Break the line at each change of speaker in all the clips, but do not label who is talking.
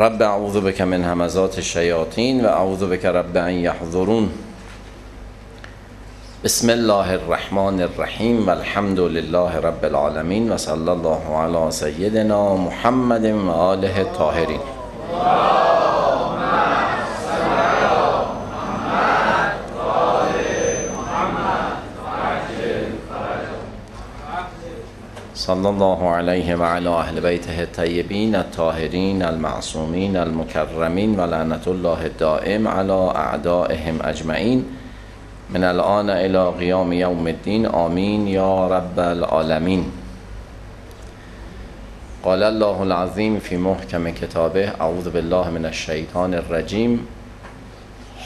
رب اعوذ بك من همزات الشیاطین و اعوذ بك رب ان یحضرون. بسم الله الرحمن الرحیم و الحمد لله رب العالمین و صلی الله علی سیدنا محمد و آله الطاهرین صلی الله علیه و علی اهل بیته الطیبین الطاهرین المعصومین المکرمین و الله الدائم علی اعدائهم اجمعین من الان الى قیام یوم الدین آمین یا رب العالمین. قال الله العظیم فی محکم کتابه اعوذ بالله من الشیطان الرجیم.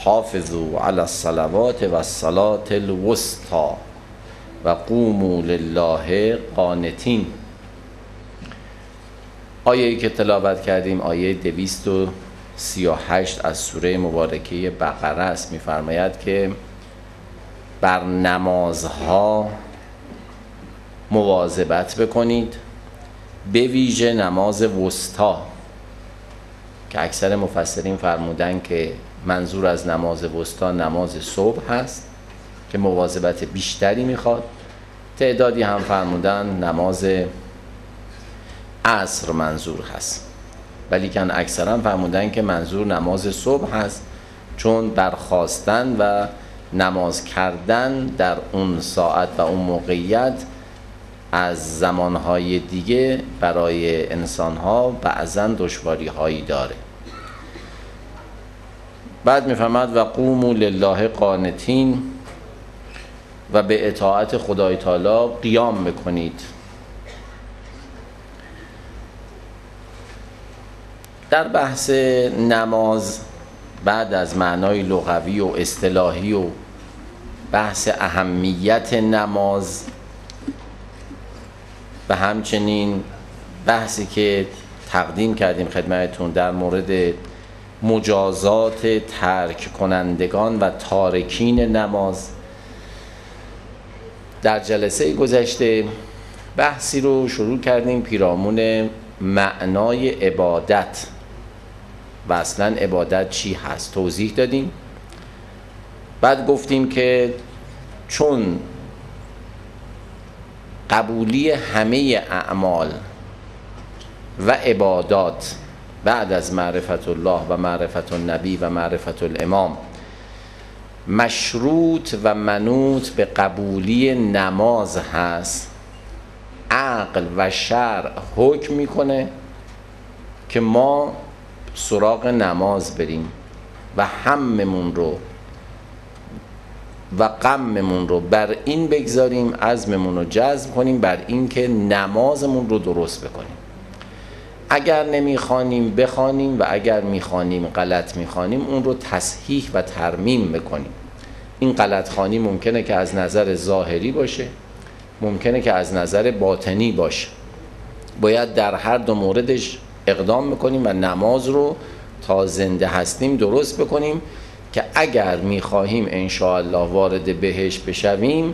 حافظوا على الصلوات و الصلاة الوسطى و قوموا لله قانتین. آیه که تلاوت کردیم آیه 238 از سوره مبارکه بقره است. میفرماید که بر نمازها مواظبت بکنید به ویژه نماز وسطا. که اکثر مفسرین فرمودن که منظور از نماز وسطا نماز صبح هست. که مواظبت بیشتری می‌خواد. تعدادی هم فرمودن نماز عصر منظور هست. ولی کن اکثرا فرمودن که منظور نماز صبح هست چون برخواستن و نماز کردن در اون ساعت و اون موقعیت از زمانهای دیگه برای انسانها بعضا دشواری هایی داره. بعد می‌فهمد و قومو لله قانتین و به اطاعت خدای تعالی قیام بکنید در بحث نماز بعد از معنای لغوی و اصطلاحی و بحث اهمیت نماز و همچنین بحثی که تقدیم کردیم خدمتتون در مورد مجازات ترک کنندگان و تارکین نماز در جلسه گذشته بحثی رو شروع کردیم پیرامون معنای عبادت و اصلا عبادت چی هست؟ توضیح دادیم. بعد گفتیم که چون قبولی همه اعمال و عبادات بعد از معرفت الله و معرفت النبی و معرفت الامام مشروط و منوط به قبولی نماز هست. عقل و شرع حکم می‌کنه که ما سراغ نماز بریم و هممون رو و غممون رو بر این بگذاریم عزممون رو جذب کنیم بر اینکه نمازمون رو درست بکنیم. اگر نمی‌خوانیم بخوانیم و اگر می‌خوانیم غلط می‌خوانیم اون رو تصحیح و ترمیم بکنیم. این غلط خانی ممکنه که از نظر ظاهری باشه ممکنه که از نظر باطنی باشه. باید در هر دو موردش اقدام بکنیم و نماز رو تا زنده هستیم درست بکنیم که اگر می‌خواهیم انشاءالله وارد بهش بشویم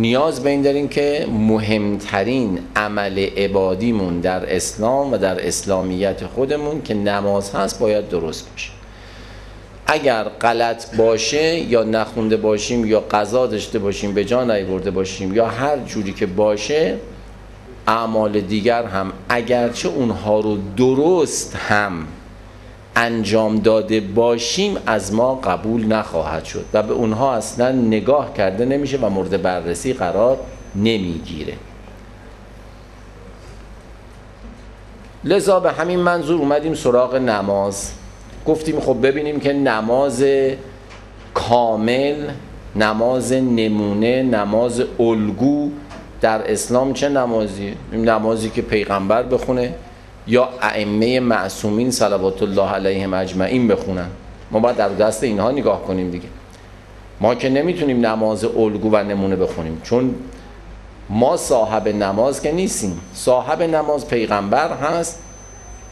نیاز به این داریم که مهمترین عمل عبادیمون در اسلام و در اسلامیت خودمون که نماز هست باید درست باشه. اگر غلط باشه یا نخونده باشیم یا قضا داشته باشیم به جان برده باشیم یا هر جوری که باشه اعمال دیگر هم. اگرچه اونها رو درست هم انجام داده باشیم از ما قبول نخواهد شد و به اونها اصلا نگاه کرده نمیشه و مورد بررسی قرار نمی‌گیره. لذا به همین منظور اومدیم سراغ نماز. گفتیم خب ببینیم که نماز کامل نماز نمونه نماز الگو در اسلام چه نمازی؟ نمازی که پیغمبر بخونه. یا ائمه معصومین صلوات الله علیهم اجمعین بخونن. ما باید در دست اینها نگاه کنیم دیگه. ما که نمی‌تونیم نماز الگو و نمونه بخونیم چون ما صاحب نماز که نیستیم. صاحب نماز پیغمبر هست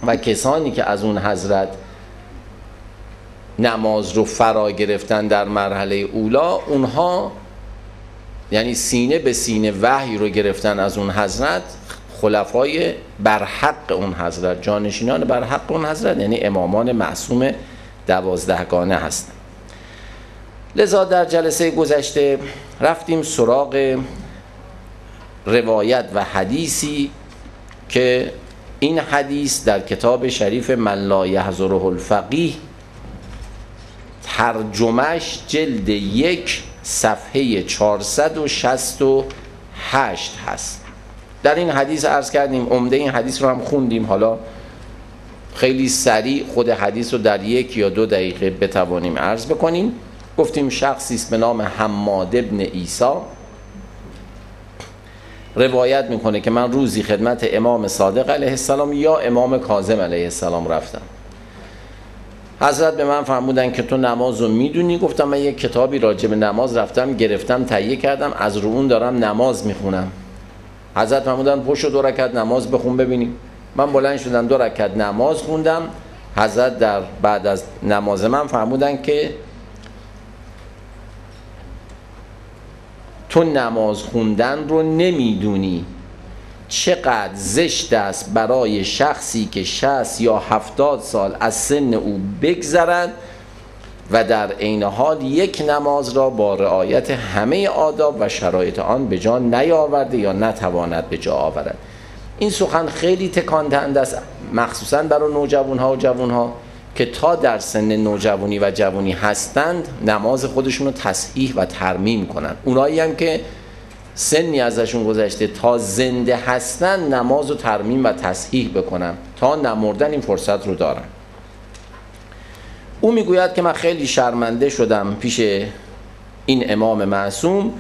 و کسانی که از اون حضرت نماز رو فرا گرفتن در مرحله اولا اونها یعنی سینه به سینه وحی رو گرفتن از اون حضرت. خلفای برحق اون حضرت جانشینان برحق اون حضرت یعنی امامان معصوم دوازدهگانه هستن لذا در جلسه گذشته رفتیم سراغ روایت و حدیثی که این حدیث در کتاب شریف من لا یحضره الفقیه ترجمهش جلد یک صفحه 468 هست. در این حدیث عرض کردیم عمده این حدیث رو هم خوندیم. حالا خیلی سریع خود حدیث رو در یک یا دو دقیقه بتوانیم عرض بکنیم. گفتیم شخصی است به نام حماد ابن ایسا روایت می‌کنه که من روزی خدمت امام صادق علیه السلام یا امام کاظم علیه السلام رفتم. حضرت به من فرمودن که تو نماز رو می‌دونی؟ گفتم من یک کتابی راجع به نماز رفتم گرفتم تهیه کردم از رو اون دارم نماز می‌خونم. حضرت فرمودن پشت دو رکعت نماز بخون ببینیم. من بلند شدم دو رکعت نماز خوندم. حضرت در بعد از نماز من فرمودن که تو نماز خوندن رو نمی‌دونی چقدر زشت است برای شخصی که 60 یا 70 سال از سن او بگذرد و در عین حال یک نماز را با رعایت همه آداب و شرایط آن به جا نیاورده یا نتواند به جا آورد. این سخن خیلی تکان است مخصوصا برای نوجوان ها و جوان ها که تا در سن نوجوانی و جوانی هستند نماز خودشون رو تصحیح و ترمیم کنند اونایی هم که سنی ازشون گذشته تا زنده هستن نماز و ترمیم و تصحیح بکنن تا نمردن این فرصت رو دارن. او می‌گوید که من خیلی شرمنده شدم پیش این امام معصوم.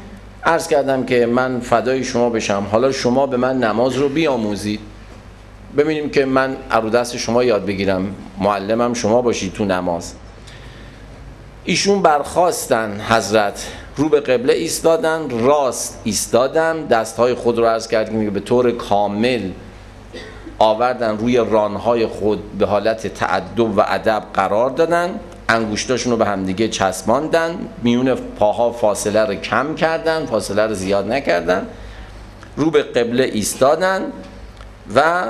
عرض کردم که من فدای شما بشم. حالا شما به من نماز رو بیاموزید. ببینیم که من ارو دست شما یاد بگیرم. معلمم شما باشید تو نماز. ایشون برخواستن حضرت. رو به قبله ایستادن راست ایستادن. دستهای خود رو عرض کردیم به طور کامل آوردن روی رانهای خود به حالت تعدب و ادب قرار دادن انگوشتاشون رو به همدیگه چسباندن میون پاها فاصله رو کم کردن فاصله رو زیاد نکردن رو به قبله ایستادن و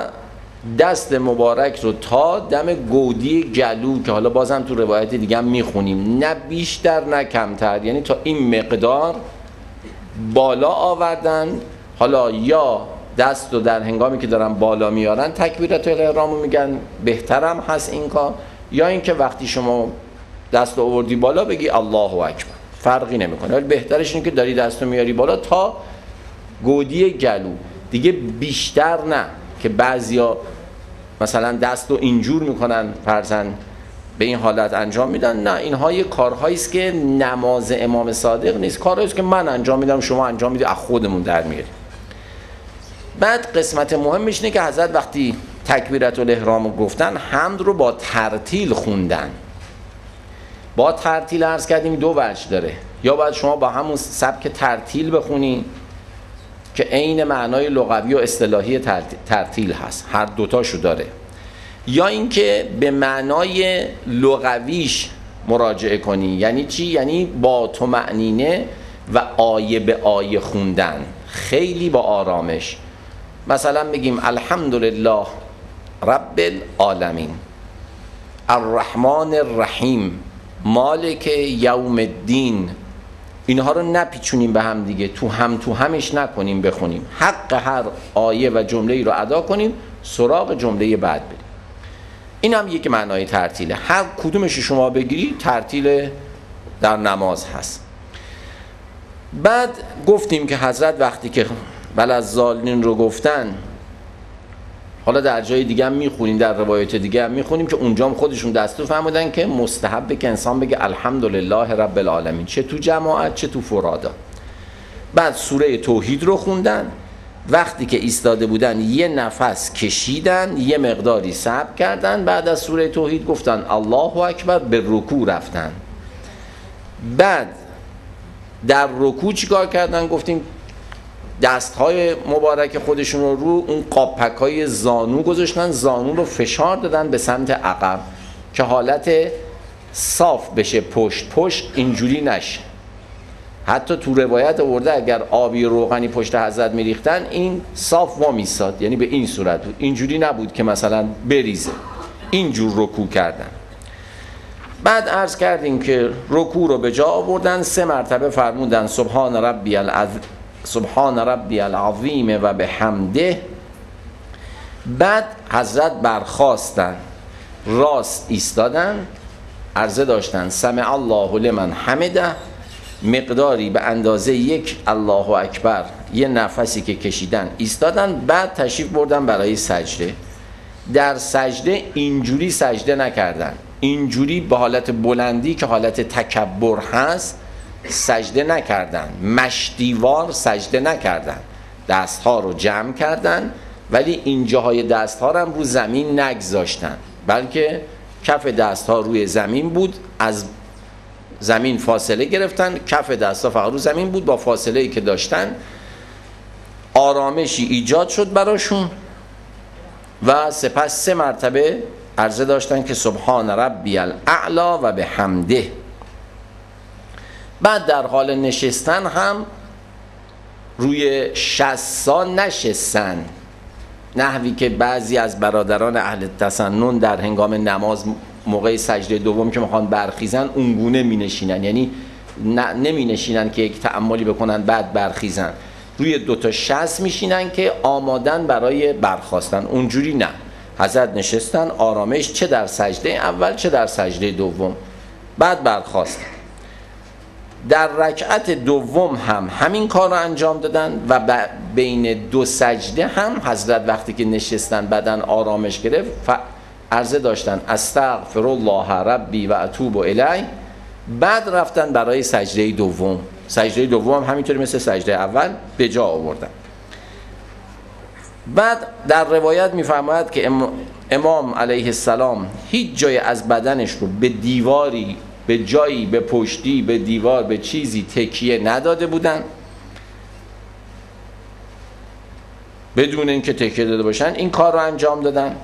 دست مبارک رو تا دم گودی گلو که حالا بازم تو روایت دیگه هم می‌خونیم نه بیشتر نه کمتر یعنی تا این مقدار بالا آوردن حالا یا دست رو در هنگامی که دارن بالا میارن تکبیرت الاحرام میگن بهترم هست این کار. یا اینکه وقتی شما دست آوردی بالا بگی الله اکبر. فرقی نمی‌کنه. ولی بهترش اینه که داری دست رو میاری بالا تا گودی گلو. دیگه بیشتر نه که بعضیا مثلا دست رو اینجور می‌کنن فرزن به این حالت انجام میدن. نه اینها یه کارهایی است که نماز امام صادق نیست. کارهایی است که من انجام میدم شما انجام می‌دید از خودمون در میاریم. بعد قسمت مهمش اینه که حضرت وقتی تکبیرت الاحرام گفتن حمد رو با ترتیل خوندن. با ترتیل عرض کردیم دو وجه داره. یا باید شما با همون سبک ترتیل بخونین که عین معنای لغوی و اصطلاحی ترتیل هست. هر دوتاشو داره. یا اینکه به معنای لغویش مراجعه کنی یعنی چی؟ یعنی با تو معنینه و آیه به آیه خوندن. خیلی با آرامش. مثلا بگیم الحمدلله رب العالمین الرحمن الرحیم مالک یوم الدین. اینها رو نپیچونیم به هم دیگه تو هم تو همش نکنیم بخونیم. حق هر آیه و جمله ای رو ادا کنیم سراغ جمله بعد بریم. این هم یک معنای ترتیله. هر کدومش شما بگیری ترتیل در نماز هست. بعد گفتیم که حضرت وقتی که بل از ظالین رو گفتن. حالا در جای دیگه هم می‌خونیم در روایت دیگه هم می‌خونیم که اونجا هم خودشون دستور فرمودن که مستحبه که انسان بگه الحمدلله رب العالمین. چه تو جماعت چه تو فرادا. بعد سوره توحید رو خوندن. وقتی که ایستاده بودن یه نفس کشیدن یه مقداری صبر کردن. بعد از سوره توحید گفتن الله اکبر به رکوع رفتن. بعد در رکوع چیکار کردن؟ گفتیم دست های مبارک خودشون رو رو اون قاپک های زانو گذاشتن زانو رو فشار دادن به سمت عقب که حالت صاف بشه پشت پشت اینجوری نشه. حتی تو روایت آورده اگر آبی روغنی پشت حضرت میریختن این صاف وا میساد. یعنی به این صورت بود. اینجوری نبود که مثلا بریزه. اینجور رکوع کردن. بعد عرض کردیم که رکوع رو به جا آوردن. سه مرتبه فرمودن سبحان ربی العظ... سبحان ربی العظیم و به حمده بعد حضرت برخواستن راست ایستادن عرضه داشتن سمع الله لمن حمده. مقداری به اندازه یک الله اکبر یه نفسی که کشیدن ایستادن بعد تشریف بردن برای سجده. در سجده اینجوری سجده نکردن. اینجوری به حالت بلندی که حالت تکبر هست سجده نکردن. مشتیوار سجده نکردن. دستها رو جمع کردن ولی این جاهای دستها هم رو زمین نگذاشتن. بلکه کف دستها روی زمین بود از زمین فاصله گرفتن. کف دستها فقط رو زمین بود با فاصله ای که داشتن آرامشی ایجاد شد براشون. و سپس سه مرتبه عرضه داشتن که سبحان ربی الاعلا و به حمده بعد در حال نشستن هم روی شسا نشستن. نحوی که بعضی از برادران اهل تسنن در هنگام نماز موقع سجده دوم که می‌خوان برخیزن اونگونه می نشینن یعنی نمی نشینن که یک تعملی بکنن بعد برخیزن. روی دوتا شست میشینن که آمادن برای برخواستن. اونجوری نه. حضرت نشستن آرامش چه در سجده اول چه در سجده دوم. بعد برخواستن در رکعت دوم هم همین کار رو انجام دادن و بین دو سجده هم حضرت وقتی که نشستن بدن آرامش گرفت عرضه داشتن استغفر الله ربی و اتوب الی بعد رفتن برای سجده دوم. سجده دوم هم همینطوری مثل سجده اول به جا آوردن. بعد در روایت میفرماید که امام علیه السلام هیچ جای از بدنش رو به دیواری به جایی به پشتی به دیوار به چیزی تکیه نداده بودن. بدون اینکه تکیه داده باشن این کار رو انجام دادن.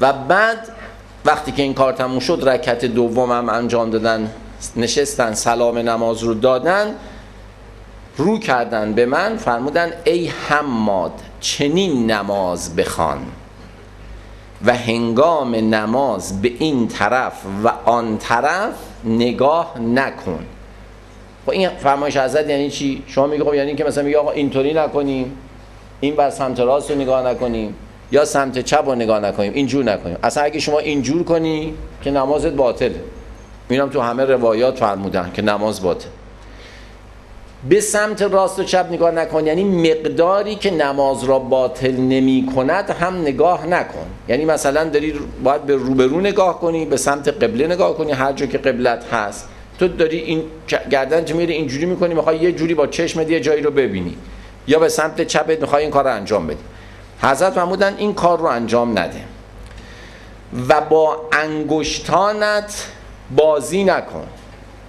و بعد وقتی که این کار تموم شد رکت دوم هم انجام دادن. نشستن سلام نماز رو دادن. رو کردن به من فرمودن ای حماد چنین نماز بخوان. و هنگام نماز به این طرف و آن طرف نگاه نکن. خب این فرمایش حضرت یعنی چی؟ شما میگه خب یعنی که مثلا میگه آقا اینطوری نکنیم این بر سمت راست رو نگاه نکنیم یا سمت چپ رو نگاه نکنیم اینجور نکنیم. اصلا اگه شما اینجور کنی که نمازت باطله. میرم تو همه روایات فرمودن که نماز باطل. به سمت راست و چپ نگاه نکن. یعنی مقداری که نماز را باطل نمی کند هم نگاه نکن. یعنی مثلا داری باید به روبرو نگاه کنی به سمت قبله نگاه کنی هر جا که قبلت هست. تو داری این گردن تو میری اینجوری می‌کنی می‌خوای یه جوری با چشمت یه جایی رو ببینی. یا به سمت چپت می‌خوای این کار رو انجام بدی. حضرت فرمودن این کار رو انجام نده. و با انگشتانت بازی نکن.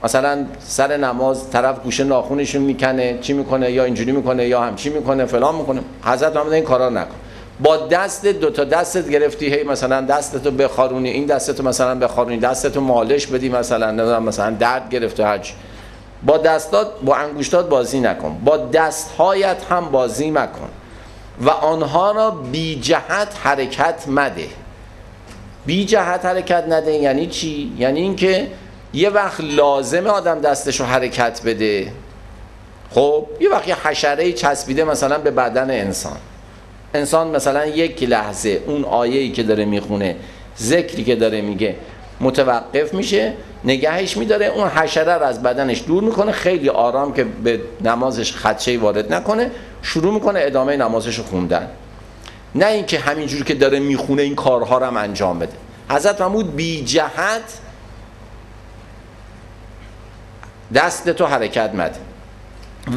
مثلا سر نماز طرف گوشه ناخونشون می‌کنه چی می‌کنه؟ یا اینجوری می‌کنه یا همچی می‌کنه فلان می‌کنه. حضرت محمد این کارا نکن. با دست دو تا دستت گرفتی هی مثلا دستتو بخارونی این دستتو مثلا بخارونی دستتو مالش بدی مثلا نمی‌دونم مثلا درد گرفته هرچی با دستات با انگشتات بازی نکن. با دستهایت هم بازی مکن. و آنها را بی جهت حرکت مده. بی جهت حرکت نده یعنی چی؟ یعنی اینکه یه وقت لازمه آدم دستشو حرکت بده. خب یه وقت یه چسبیده مثلا به بدن انسان. انسان مثلا یک لحظه اون آیه‌ای که داره می‌خونه ذکری که داره میگه متوقف میشه نگهش میداره اون حشره رو از بدنش دور می‌کنه خیلی آرام که به نمازش خدشه وارد نکنه شروع می‌کنه ادامه نمازش رو خوندن. نه اینکه همینجور که داره می‌خونه این کارها رو هم انجام بده. حضرت محمود بی جهت دست تو حرکت مده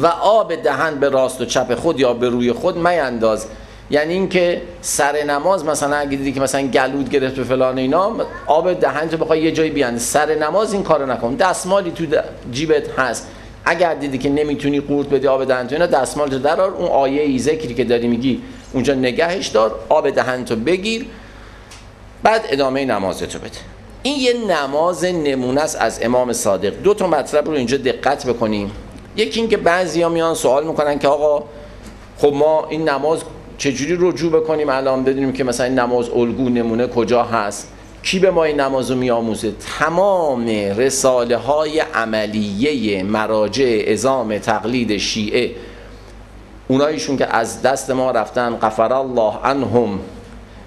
و آب دهن به راست و چپ خود یا به روی خود می انداز یعنی اینکه سر نماز مثلا اگه دیدی که مثلا گلود گرفت و فلان اینا آب دهن تو بخوای یه جایی بیان سر نماز این کارو نکن. دستمالی تو جیبت هست. اگر دیدی که نمی‌تونی قورت بدی آب دهن تو اینا دستمال تو درار اون آیه ای ذکری که داری میگی اونجا نگهش دار. آب دهن تو بگیر. بعد ادامه نمازتو بده. این یه نماز نمونه است از امام صادق. دو تا مطلب رو اینجا دقت بکنیم. یکی اینکه بعضیا میان سوال می‌کنن که آقا خب ما این نماز چجوری رجوع بکنیم؟ الان بدونیم که مثلا این نماز الگو نمونه کجا هست. کی به ما این نماز رو میآموزه؟ تمام رساله های عملیه مراجع ازام تقلید شیعه. اونایشون که از دست ما رفتن غفر الله عنهم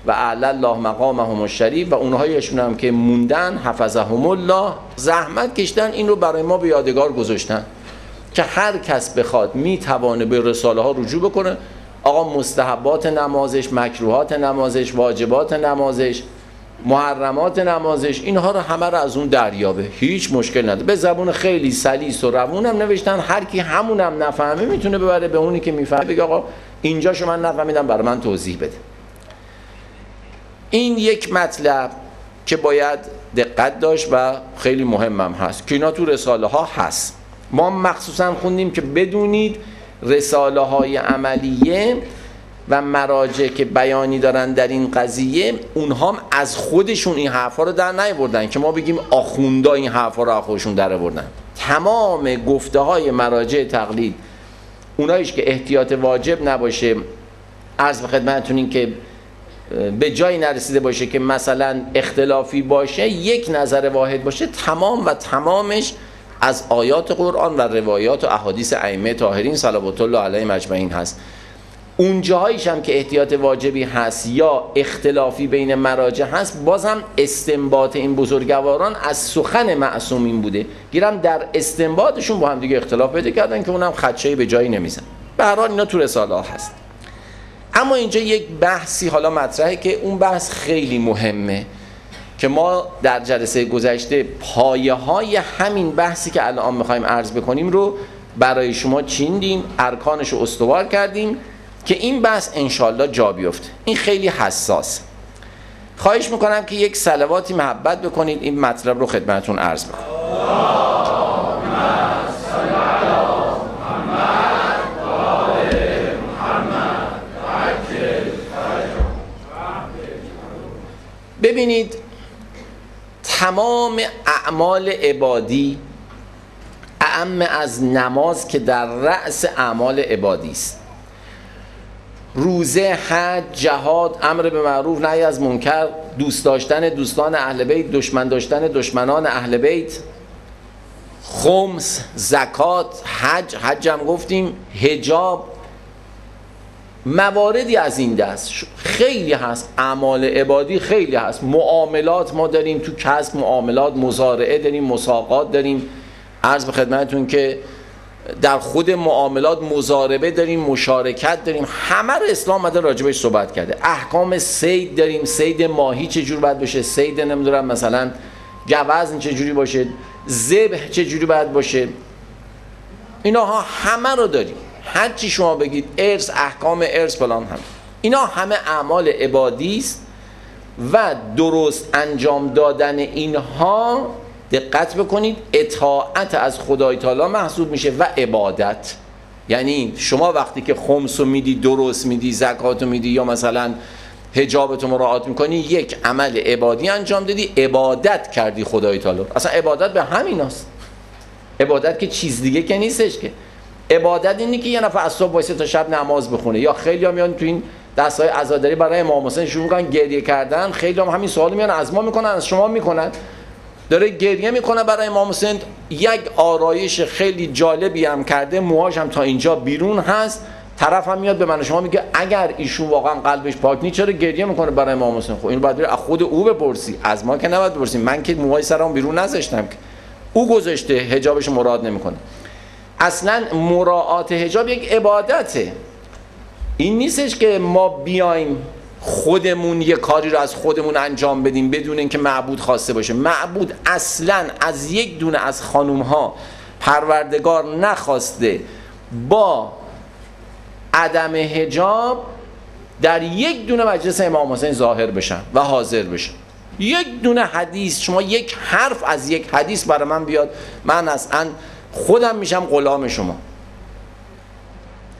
و اعلی الله مقامهم الشریف و اونهایشون هم که موندن حفظهم الله زحمت کشتن این رو برای ما به یادگار گذاشتن که هر کس بخواد می‌توانه به رساله ها رجوع بکنه. آقا مستحبات نمازش مکروهات نمازش واجبات نمازش محرمات نمازش اینها رو همه رو از اون دریابه. هیچ مشکل نداره. به زبون خیلی سلیس و روون هم نوشتن. هر کی همونم نفهمه می‌تونه ببره به اونی که می‌فهمه. بگه آقا اینجا شما نفهمیدم برای من توضیح بده. این یک مطلب که باید دقت داشت و خیلی مهمم هست که اینا تو رساله ها هست. ما مخصوصا خوندیم که بدونید رساله های عملیه و مراجع که بیانی دارن در این قضیه اونها هم از خودشون این حرفا رو در نیاوردن که ما بگیم آخوندا این حرفا رو از خودشون در آوردن. تمام گفته های مراجع تقلید اونایش که احتیاط واجب نباشه عرض به خدمتتون این که به جایی نرسیده باشه که مثلا اختلافی باشه یک نظر واحد باشه تمام و تمامش از آیات قرآن و روایات و احادیث ائمه طاهرین صلوات الله علیهم اجمعین هست. اون جاهایش هم که احتیاط واجبی هست یا اختلافی بین مراجع هست بازم استنباط این بزرگواران از سخن معصومین بوده. گیرم در استنباطشون با هم دیگه اختلاف پیدا کردن که اونم خدشه به جایی نمیزن به هر حال اینا تو رساله هست. اما اینجا یک بحثی حالا مطرحه که اون بحث خیلی مهمه که ما در جلسه گذشته پایه های همین بحثی که الان می‌خوایم عرض بکنیم رو برای شما چیندیم ارکانش رو استوار کردیم که این بحث انشالله جا بیفته. این خیلی حساس. خواهش می‌کنم که یک سلواتی محبت بکنید. این مطلب رو خدمتون عرض بکنم ببینید تمام اعمال عبادی اعم از نماز که در رأس اعمال عبادی است. روزه حج جهاد امر به معروف نهی از منکر دوست داشتن دوستان اهل بیت دشمن داشتن دشمنان اهل بیت خمس زکات حج حج هم گفتیم هجاب مواردی از این دست خیلی هست. اعمال عبادی خیلی هست. معاملات ما داریم تو کسب معاملات مزارعه داریم مساقات داریم. عرض به خدمتتون که در خود معاملات مزاربه داریم مشارکت داریم. همه رو اسلام مده راجبش صحبت کرده. احکام سید داریم. سید ماهی چجور باید باشه؟ سید نمی‌دونم مثلا گوزن چجوری باشه؟ ذبح چجوری باید باشه؟ اینها همه رو داریم. هر چی شما بگید ارث احکام ارث فلان هم. اینا همه اعمال عبادی است و درست انجام دادن اینها دقت بکنید اطاعت از خدای تعالی محسوب میشه و عبادت. یعنی شما وقتی که خمس رو میدی درست میدی زکات رو میدی یا مثلا هجابت رو مراعات می‌کنی یک عمل عبادی انجام دادی عبادت کردی خدای تعالی. اصلا عبادت به همین هست. عبادت که چیز دیگه که نیستش که. عبادت اینی که یه نفر از صبح وایسه تا شب نماز بخونه. یا خیلی میان تو این دست های عزاداری برای امام حسین شروع می‌کنن گریه کردن. خیلی هم همین سوال میان از ما می‌کنن از شما می‌کنن. داره گریه می‌کنه برای امام حسین. یک آرایش خیلی جالبی هم کرده. موهاش هم تا اینجا بیرون هست. طرف هم میاد به من شما میگه اگر ایشون واقعا قلبش پاک نیست چرا گریه می‌کنه برای امام حسین؟ خب این باید از خود او بپرسی. از ما که نباید بپرسی من که موهای سرم بیرون نذاشتم که. او گذاشته حجابش مراد نمی‌کنه. اصلا مراعات حجاب یک عبادته. این نیستش که ما بیایم خودمون یه کاری رو از خودمون انجام بدیم بدون اینکه معبود خواسته باشه. معبود اصلا از یک دونه از خانوم ها پروردگار نخواسته با عدم هجاب در یک دونه مجلس امام حسین ظاهر بشن و حاضر بشن. یک دونه حدیث شما یک حرف از یک حدیث برای من بیاد. من اصلا خودم میشم غلام شما.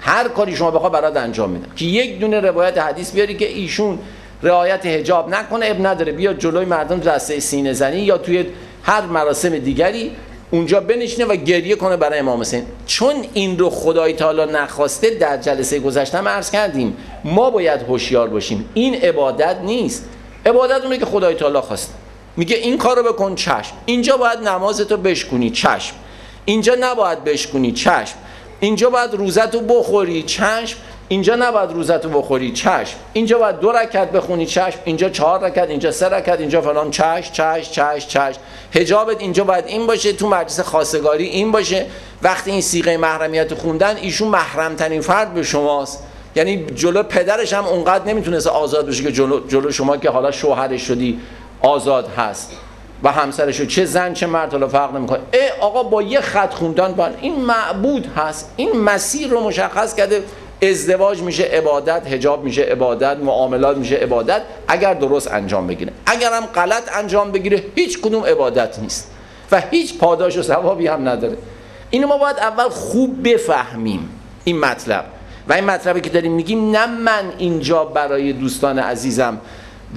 هر کاری شما بخواد برات انجام میدم. که یک دونه روایت حدیث بیاری که ایشون رعایت حجاب نکنه اب نداره. بیا جلوی مردم دسته سینه زنی یا توی هر مراسم دیگری اونجا بنشینه و گریه کنه برای امام حسین. چون این رو خدای تعالی نخواسته در جلسه گذشته هم عرض کردیم. ما باید هوشیار باشیم. این عبادت نیست. عبادت اونه که خدای تعالی خواسته. میگه این کارو بکن چشم. اینجا باید نمازتو بشکنی چشم. اینجا نباید بشکنی چشم. اینجا باید روزتو بخوری چشم. اینجا نباید روزتو بخوری چشم. اینجا باید دو رکت بخونی چشم. اینجا چهار رکت اینجا سه رکت اینجا فلان چشم چشم چشم چشم. حجابت اینجا باید این باشه تو مجلس خواستگاری این باشه. وقتی این سیغه محرمیت خوندن ایشون محرم ترین فرد به شماست. یعنی جلو پدرش هم اونقدر نمی‌تونست آزاد بشه که جلو, جلو شما که حالا شوهرش شدی آزاد هست. و همسرشو چه زن چه مرد حالا فرق نمی‌کنه. ای آقا با یه خط خوندن با این معبود هست این مسیر رو مشخص کرده ازدواج میشه عبادت حجاب میشه عبادت معاملات میشه عبادت. اگر درست انجام بگیره. اگر هم غلط انجام بگیره هیچ کدوم عبادت نیست. و هیچ پاداش و ثوابی هم نداره. اینو ما باید اول خوب بفهمیم. این مطلب. و این مطلبی که داریم میگیم نه من اینجا برای دوستان عزیزم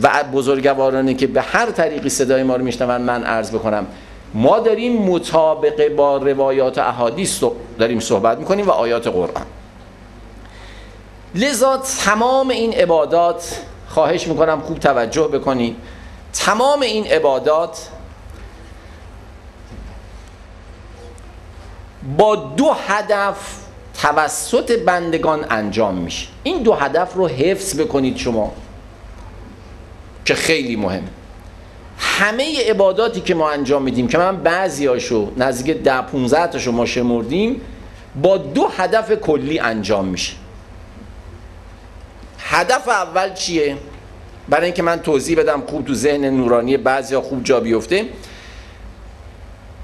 و بزرگوارانی که به هر طریقی صدای ما رو میشنون من عرض بکنم ما داریم مطابق با روایات احادیث داریم صحبت می‌کنیم و آیات قرآن. لذا تمام این عبادات خواهش می‌کنم خوب توجه بکنید تمام این عبادات با دو هدف توسط بندگان انجام میشه. این دو هدف رو حفظ بکنید شما. که خیلی مهم. همه عباداتی که ما انجام میدیم که من بعضیاشو نزدیک ده 15 تاشو ما شمردیم با دو هدف کلی انجام میشه. هدف اول چیه؟ برای اینکه من توضیح بدم خوب تو ذهن نورانی بعضیا خوب جا بیفته.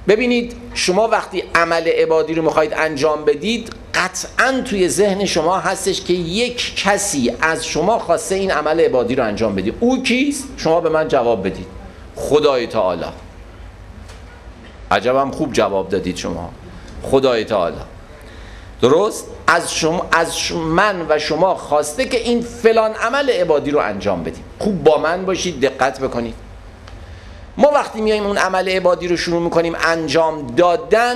ببینید شما وقتی عمل عبادی رو می‌خواید انجام بدید قطعا توی ذهن شما هستش که یک کسی از شما خواسته این عمل عبادی رو انجام بدید او کیست؟ شما به من جواب بدید. خدای تعالی. عجبم خوب جواب دادید شما. خدای تعالی. درست؟ از شما از من و شما خواسته که این فلان عمل عبادی رو انجام بدیم. خوب با من باشید دقت بکنید. ما وقتی میایم اون عمل عبادی رو شروع می‌کنیم انجام دادن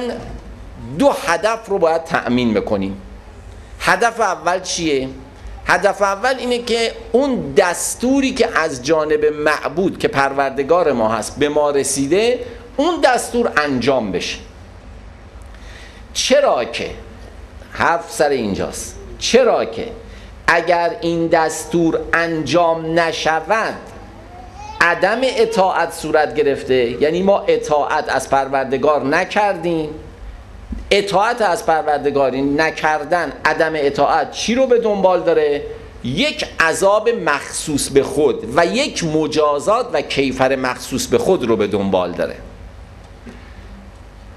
دو هدف رو باید تأمین بکنیم. هدف اول چیه؟ هدف اول اینه که اون دستوری که از جانب معبود که پروردگار ما هست به ما رسیده اون دستور انجام بشه. چرا که؟ حرف سر اینجاست. چرا که؟ اگر این دستور انجام نشود عدم اطاعت صورت گرفته. یعنی ما اطاعت از پروردگار نکردیم. اطاعت از پروردگاری نکردن عدم اطاعت چی رو به دنبال داره؟ یک عذاب مخصوص به خود و یک مجازات و کیفر مخصوص به خود رو به دنبال داره.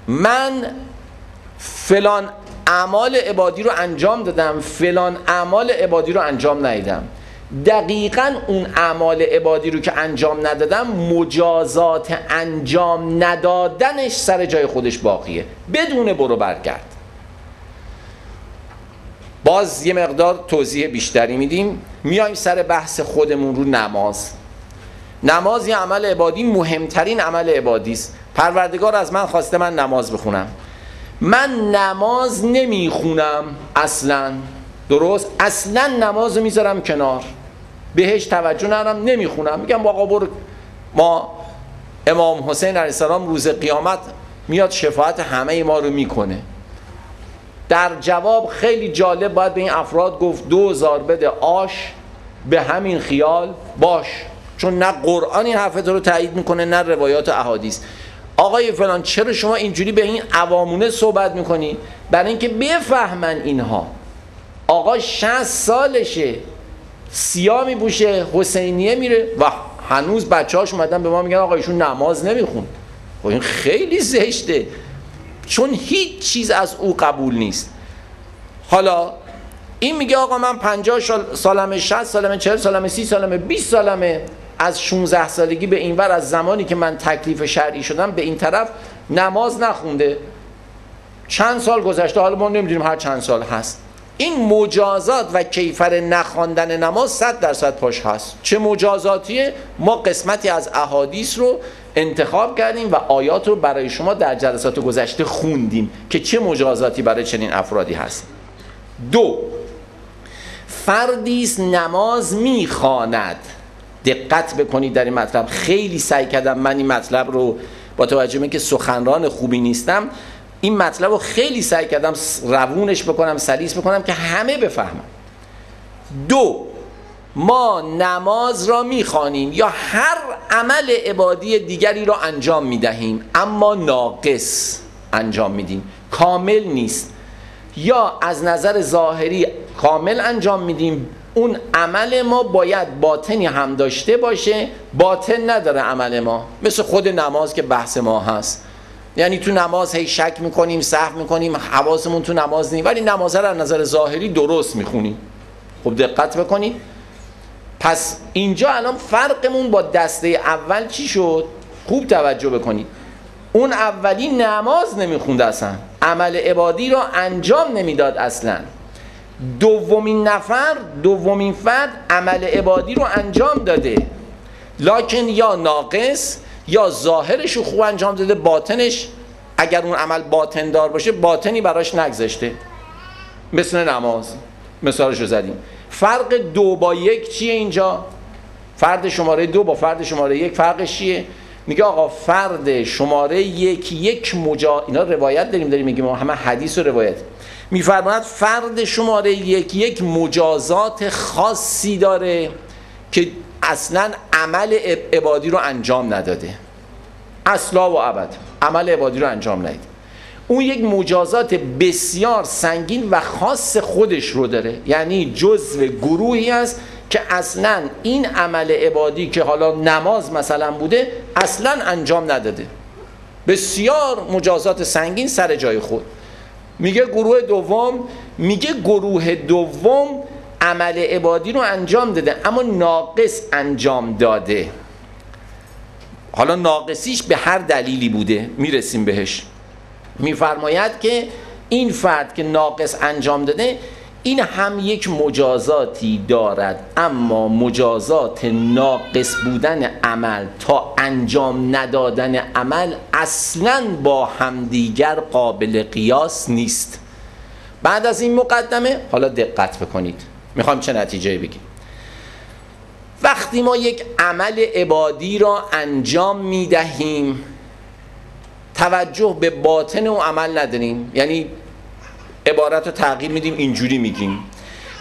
من فلان اعمال عبادی رو انجام دادم فلان اعمال عبادی رو انجام ندیدم. دقیقا اون اعمال عبادی رو که انجام ندادم مجازات انجام ندادنش سر جای خودش باقیه. بدون برو برگرد. باز یه مقدار توضیح بیشتری میدیم. میایم سر بحث خودمون رو نماز. نماز یه عمل عبادی مهمترین عمل عبادی است. پروردگار از من خواسته من نماز بخونم. من نماز نمی‌خونم اصلا. درست؟ اصلا نماز می‌ذارم کنار. بهش توجه ندارم نمی‌خونم. میگم آقا برو. ما امام حسین علیه السلام روز قیامت میاد شفاعت همه ما رو می‌کنه. در جواب خیلی جالب باید به این افراد گفت دوزار بده آش به همین خیال باش. چون نه قرآن این حرفت رو تایید می‌کنه نه روایات احادیث. آقای فلان چرا شما اینجوری به این عوامونه صحبت می‌کنی؟ برای اینکه بفهمن اینها. آقا 60 سالشه. سیاه میپوشه حسینیه میره. و هنوز بچه هاش اومدن به ما میگن آقا ایشون نماز نمیخون خب این خیلی زشته. چون هیچ چیز از او قبول نیست. حالا این میگه آقا من 50 سالمه 60 سالمه 40 سالمه 30 سالمه 20 سالمه. از 16 سالگی به اینور از زمانی که من تکلیف شرعی شدم به این طرف نماز نخونده. چند سال گذشته حالا ما نمی‌دونیم هر چند سال هست. این مجازات و کیفر نخواندن نماز صد درصد پاش هست. چه مجازاتیه؟ ما قسمتی از احادیث رو انتخاب کردیم و آیات رو برای شما در جلسات گذشته خوندیم که چه مجازاتی برای چنین افرادی هست. دو فردی نماز می‌خواند. دقت بکنید در این مطلب. خیلی سعی کردم من این مطلب رو با توجه به که سخنران خوبی نیستم این مطلب رو خیلی سعی کردم روونش بکنم سلیس بکنم که همه بفهمن. دو ما نماز را می‌خوانیم یا هر عمل عبادی دیگری را انجام می‌دهیم اما ناقص انجام میدیم کامل نیست. یا از نظر ظاهری کامل انجام میدیم اون عمل ما باید باطنی هم داشته باشه باطن نداره عمل ما مثل خود نماز که بحث ما هست. یعنی تو نماز هی شک می‌کنیم صحف می‌کنیم حواسمون تو نماز نیم ولی نماز رو از نظر ظاهری درست می‌خونیم خب دقت بکنید پس اینجا الان فرقمون با دسته اول چی شد؟ خوب توجه بکنید اون اولی نماز نمی‌خوند اصلا. عمل عبادی رو انجام نمی‌داد اصلا. دومین نفر دومین فرد عمل عبادی رو انجام داده. لکن یا ناقص یا ظاهرش رو خوب انجام داده باطنش اگر اون عمل باطن دار باشه باطنی براش نگذاشته. مثل نماز مثالش رو زدیم. فرق دو با یک چیه اینجا؟ فرد شماره دو با فرد شماره یک فرقش چیه؟ میگه آقا فرد شماره یک یک مجا اینا روایت داریم داریم میگیم همه حدیث و روایت. میفرماید فرد شماره یک یک مجازات خاصی داره که اصلا عمل عبادی رو انجام نداده. اصلا و ابد. عمل عبادی رو انجام ندید اون یک مجازات بسیار سنگین و خاص خودش رو داره. یعنی جزو گروهی است که اصلا این عمل عبادی که حالا نماز مثلا بوده اصلا انجام نداده. بسیار مجازات سنگین سر جای خود. میگه گروه دوم میگه گروه دوم عمل عبادی رو انجام داده اما ناقص انجام داده. حالا ناقصیش به هر دلیلی بوده می‌رسیم بهش. میفرماید که این فرد که ناقص انجام داده این هم یک مجازاتی دارد اما مجازات ناقص بودن عمل تا انجام ندادن عمل اصلا با همدیگر قابل قیاس نیست. بعد از این مقدمه حالا دقت بکنید. می‌خوام چه نتیجه بگیم؟ وقتی ما یک عمل عبادی را انجام می‌دهیم توجه به باطن و عمل نداریم. یعنی عبارت رو تغییر میدیم اینجوری میگیم.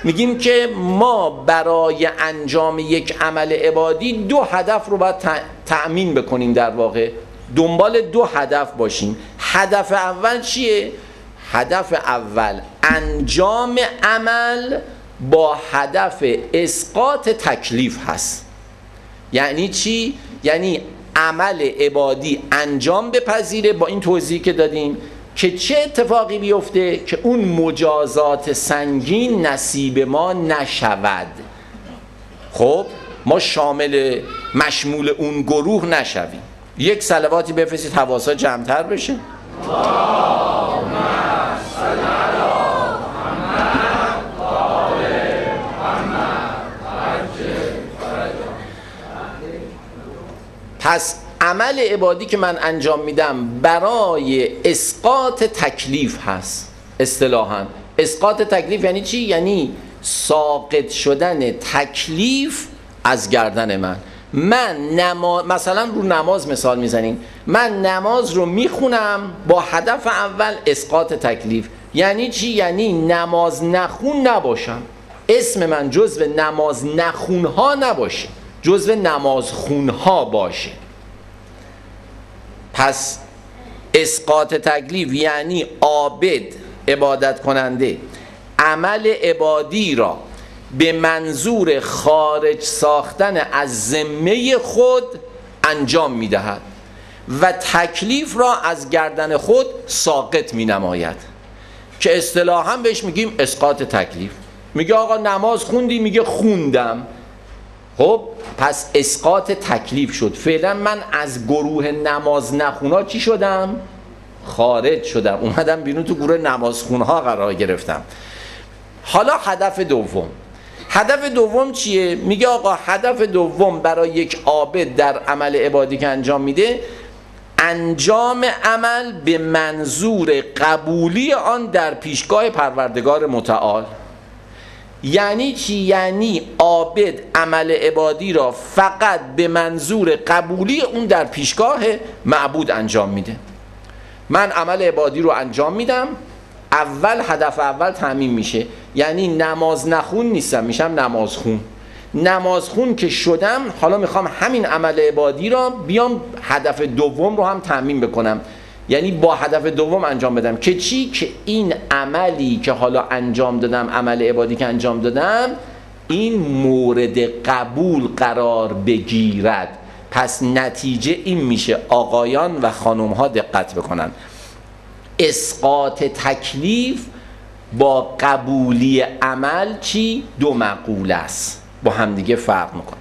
میگیم که ما برای انجام یک عمل عبادی دو هدف رو باید تأمین بکنیم در واقع. دنبال دو هدف باشیم. هدف اول چیه؟ هدف اول انجام عمل با هدف اسقاط تکلیف هست. یعنی چی؟ یعنی عمل عبادی انجام بپذیره با این توضیحی که دادیم که چه اتفاقی بیفته که اون مجازات سنگین نصیب ما نشود. خب ما شامل مشمول اون گروه نشویم. یک سلواتی بفرستید حواسا جمعتر بشه. پس عمل عبادی که من انجام میدم برای اسقاط تکلیف هست اصطلاحا. اسقاط تکلیف یعنی چی؟ یعنی ساقط شدن تکلیف از گردن من. من نما... مثلا رو نماز مثال می‌زنیم. من نماز رو می‌خونم با هدف اول اسقاط تکلیف. یعنی چی؟ یعنی نماز نخون نباشم. اسم من جزو نماز نخونها نباشه. جزو نماز خونها باشه. پس اسقاط تکلیف یعنی عابد عبادت کننده عمل عبادی را به منظور خارج ساختن از ذمه خود انجام می دهد و تکلیف را از گردن خود ساقط می نماید که اصطلاحا بهش میگیم اسقاط تکلیف. میگه آقا نماز خوندی؟ میگه خوندم. خب پس اسقاط تکلیف شد. فعلا من از گروه نماز نخونا چی شدم؟ خارج شدم. اومدم بیرون تو گروه نماز خونها قرار گرفتم. حالا هدف دوم. هدف دوم چیه؟ میگه آقا هدف دوم برای یک عابد در عمل عبادی که انجام میده انجام عمل به منظور قبولی آن در پیشگاه پروردگار متعال. یعنی چی؟ یعنی عابد عمل عبادی را فقط به منظور قبولی اون در پیشگاه معبود انجام میده. من عمل عبادی رو انجام میدم اول هدف اول تعمین میشه. یعنی نماز نخون نیستم میشم نماز خون. نماز خون که شدم حالا می‌خوام همین عمل عبادی را بیام هدف دوم رو هم تعمین بکنم. یعنی با هدف دوم انجام بدم. که چی؟ که این عملی که حالا انجام دادم عمل عبادی که انجام دادم این مورد قبول قرار بگیرد. پس نتیجه این میشه آقایان و خانم ها دقت بکنن. اسقاط تکلیف با قبولی عمل چی؟ دو مقول است. با همدیگه فرق می‌کنه.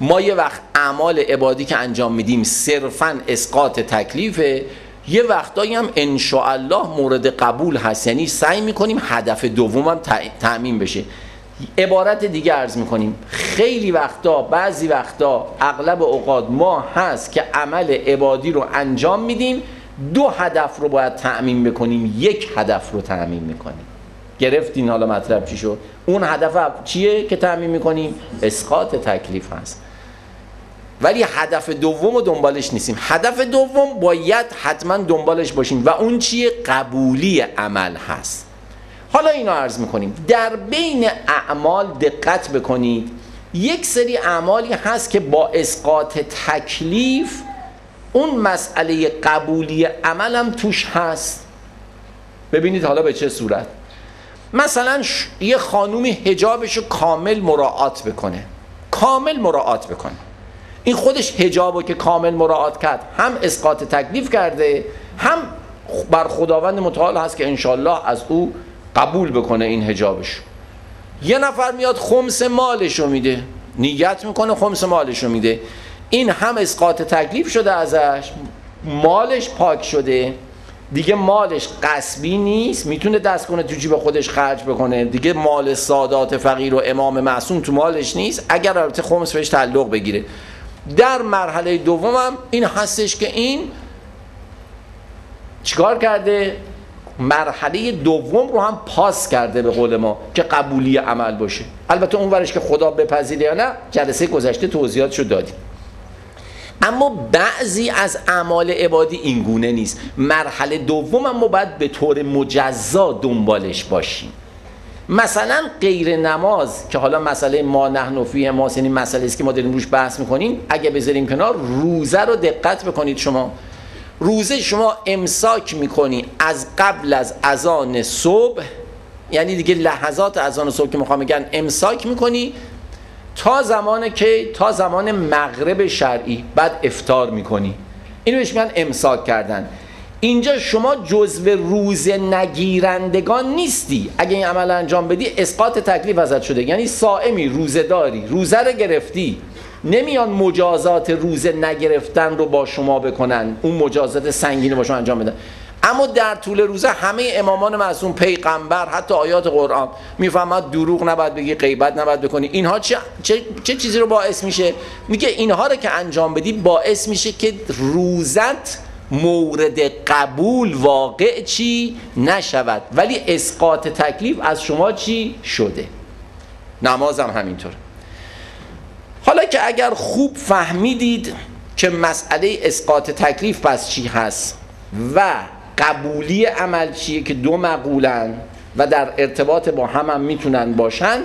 ما یه وقت اعمال عبادی که انجام میدیم صرفا اسقاط تکلیفه. یه وقتایی هم الله مورد قبول هست. یعنی سعی می‌کنیم هدف دوم هم تأمین بشه. عبارت دیگه ارز می‌کنیم. خیلی وقتا بعضی وقتا اغلب اوقات ما هست که عمل عبادی رو انجام میدیم. دو هدف رو باید تأمین بکنیم. یک هدف رو تأمین می‌کنیم. گرفتین حالا مطلب چی شد؟ اون هدف چیه که تأمین می‌کنیم؟ اسقاط تکلیف هست. ولی هدف دوم رو دنبالش نیستیم. هدف دوم باید حتما دنبالش باشیم و اون چیه قبولی عمل هست. حالا اینو عرض می‌کنیم. در بین اعمال دقت بکنید. یک سری اعمالی هست که با اسقاط تکلیف اون مسئله قبولی عملم توش هست. ببینید حالا به چه صورت. مثلا یه خانومی هجابش رو کامل مراعات بکنه. کامل مراعات بکنه. این خودش هجابو که کامل مراعات کرد هم اسقاط تکلیف کرده هم بر خداوند متعال هست که انشالله از او قبول بکنه این هجابش یه نفر میاد خمس مالش رو میده نیت می‌کنه خمس مالش رو میده. این هم اسقاط تکلیف شده ازش مالش پاک شده دیگه مالش قصبی نیست می‌تونه دست کنه تو جیب خودش خرج بکنه. دیگه مال سادات فقیر و امام معصوم تو مالش نیست اگر البته خمس بهش تعلق بگیره. در مرحله دومم این هستش که این چیکار کرده؟ مرحله دوم رو هم پاس کرده به قول ما که قبولی عمل باشه. البته اون ورش که خدا بپذیره یا نه جلسه گذشته توضیحاتشو دادیم. اما بعضی از اعمال عبادی این گونه نیست. مرحله دوم هم ما باید به طور مجزا دنبالش باشیم. مثلا غیر نماز که حالا مسئله ما نحن فیه ما یعنی مسئله است که ما داریم روش بحث می‌کنیم اگه بذاریم کنار روزه رو دقت بکنید شما. روزه شما امساک می‌کنی از قبل از اذان صبح یعنی دیگه لحظات اذان صبح که می‌خوام میگن امساک می‌کنی تا زمان که تا زمان مغرب شرعی بعد افتار می‌کنی. اینو بهش میگن امساک کردن. اینجا شما جزو روز نگیرندگان نیستی. اگه این عمل انجام بدی اسقاط تکلیف ازت شده. یعنی سائمی روزه داری روزه رو گرفتی. نمیان مجازات روزه نگرفتن رو با شما بکنن. اون مجازات سنگین با شما انجام بدن. اما در طول روزه همه امامان معصوم پیغمبر حتی آیات قرآن می‌فهمد دروغ نباید بگی غیبت نباید بکنی. اینها چه, چه, چه چیزی رو باعث میشه؟ میگه اینها رو که انجام بدی باعث میشه که روزت مورد قبول واقع چی نشود. ولی اسقاط تکلیف از شما چی شده؟ نمازم همینطور. حالا که اگر خوب فهمیدید که مسئله اسقاط تکلیف پس چی هست و قبولی عمل چیه که دو مقولن و در ارتباط با هم هم می‌تونن باشن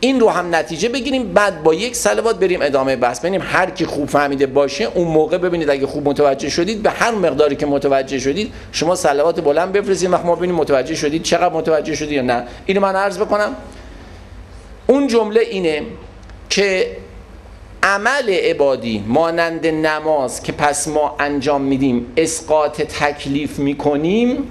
این رو هم نتیجه بگیریم بعد با یک سلوات بریم ادامه بحث. ببینیم هر کی خوب فهمیده باشه اون موقع ببینید اگه خوب متوجه شدید به هر مقداری که متوجه شدید شما سلوات بلند بفرستید ما ببینیم متوجه شدید چقدر متوجه شدید یا نه. اینو من عرض بکنم. اون جمله اینه که عمل عبادی مانند نماز که پس ما انجام میدیم اسقاط تکلیف می‌کنیم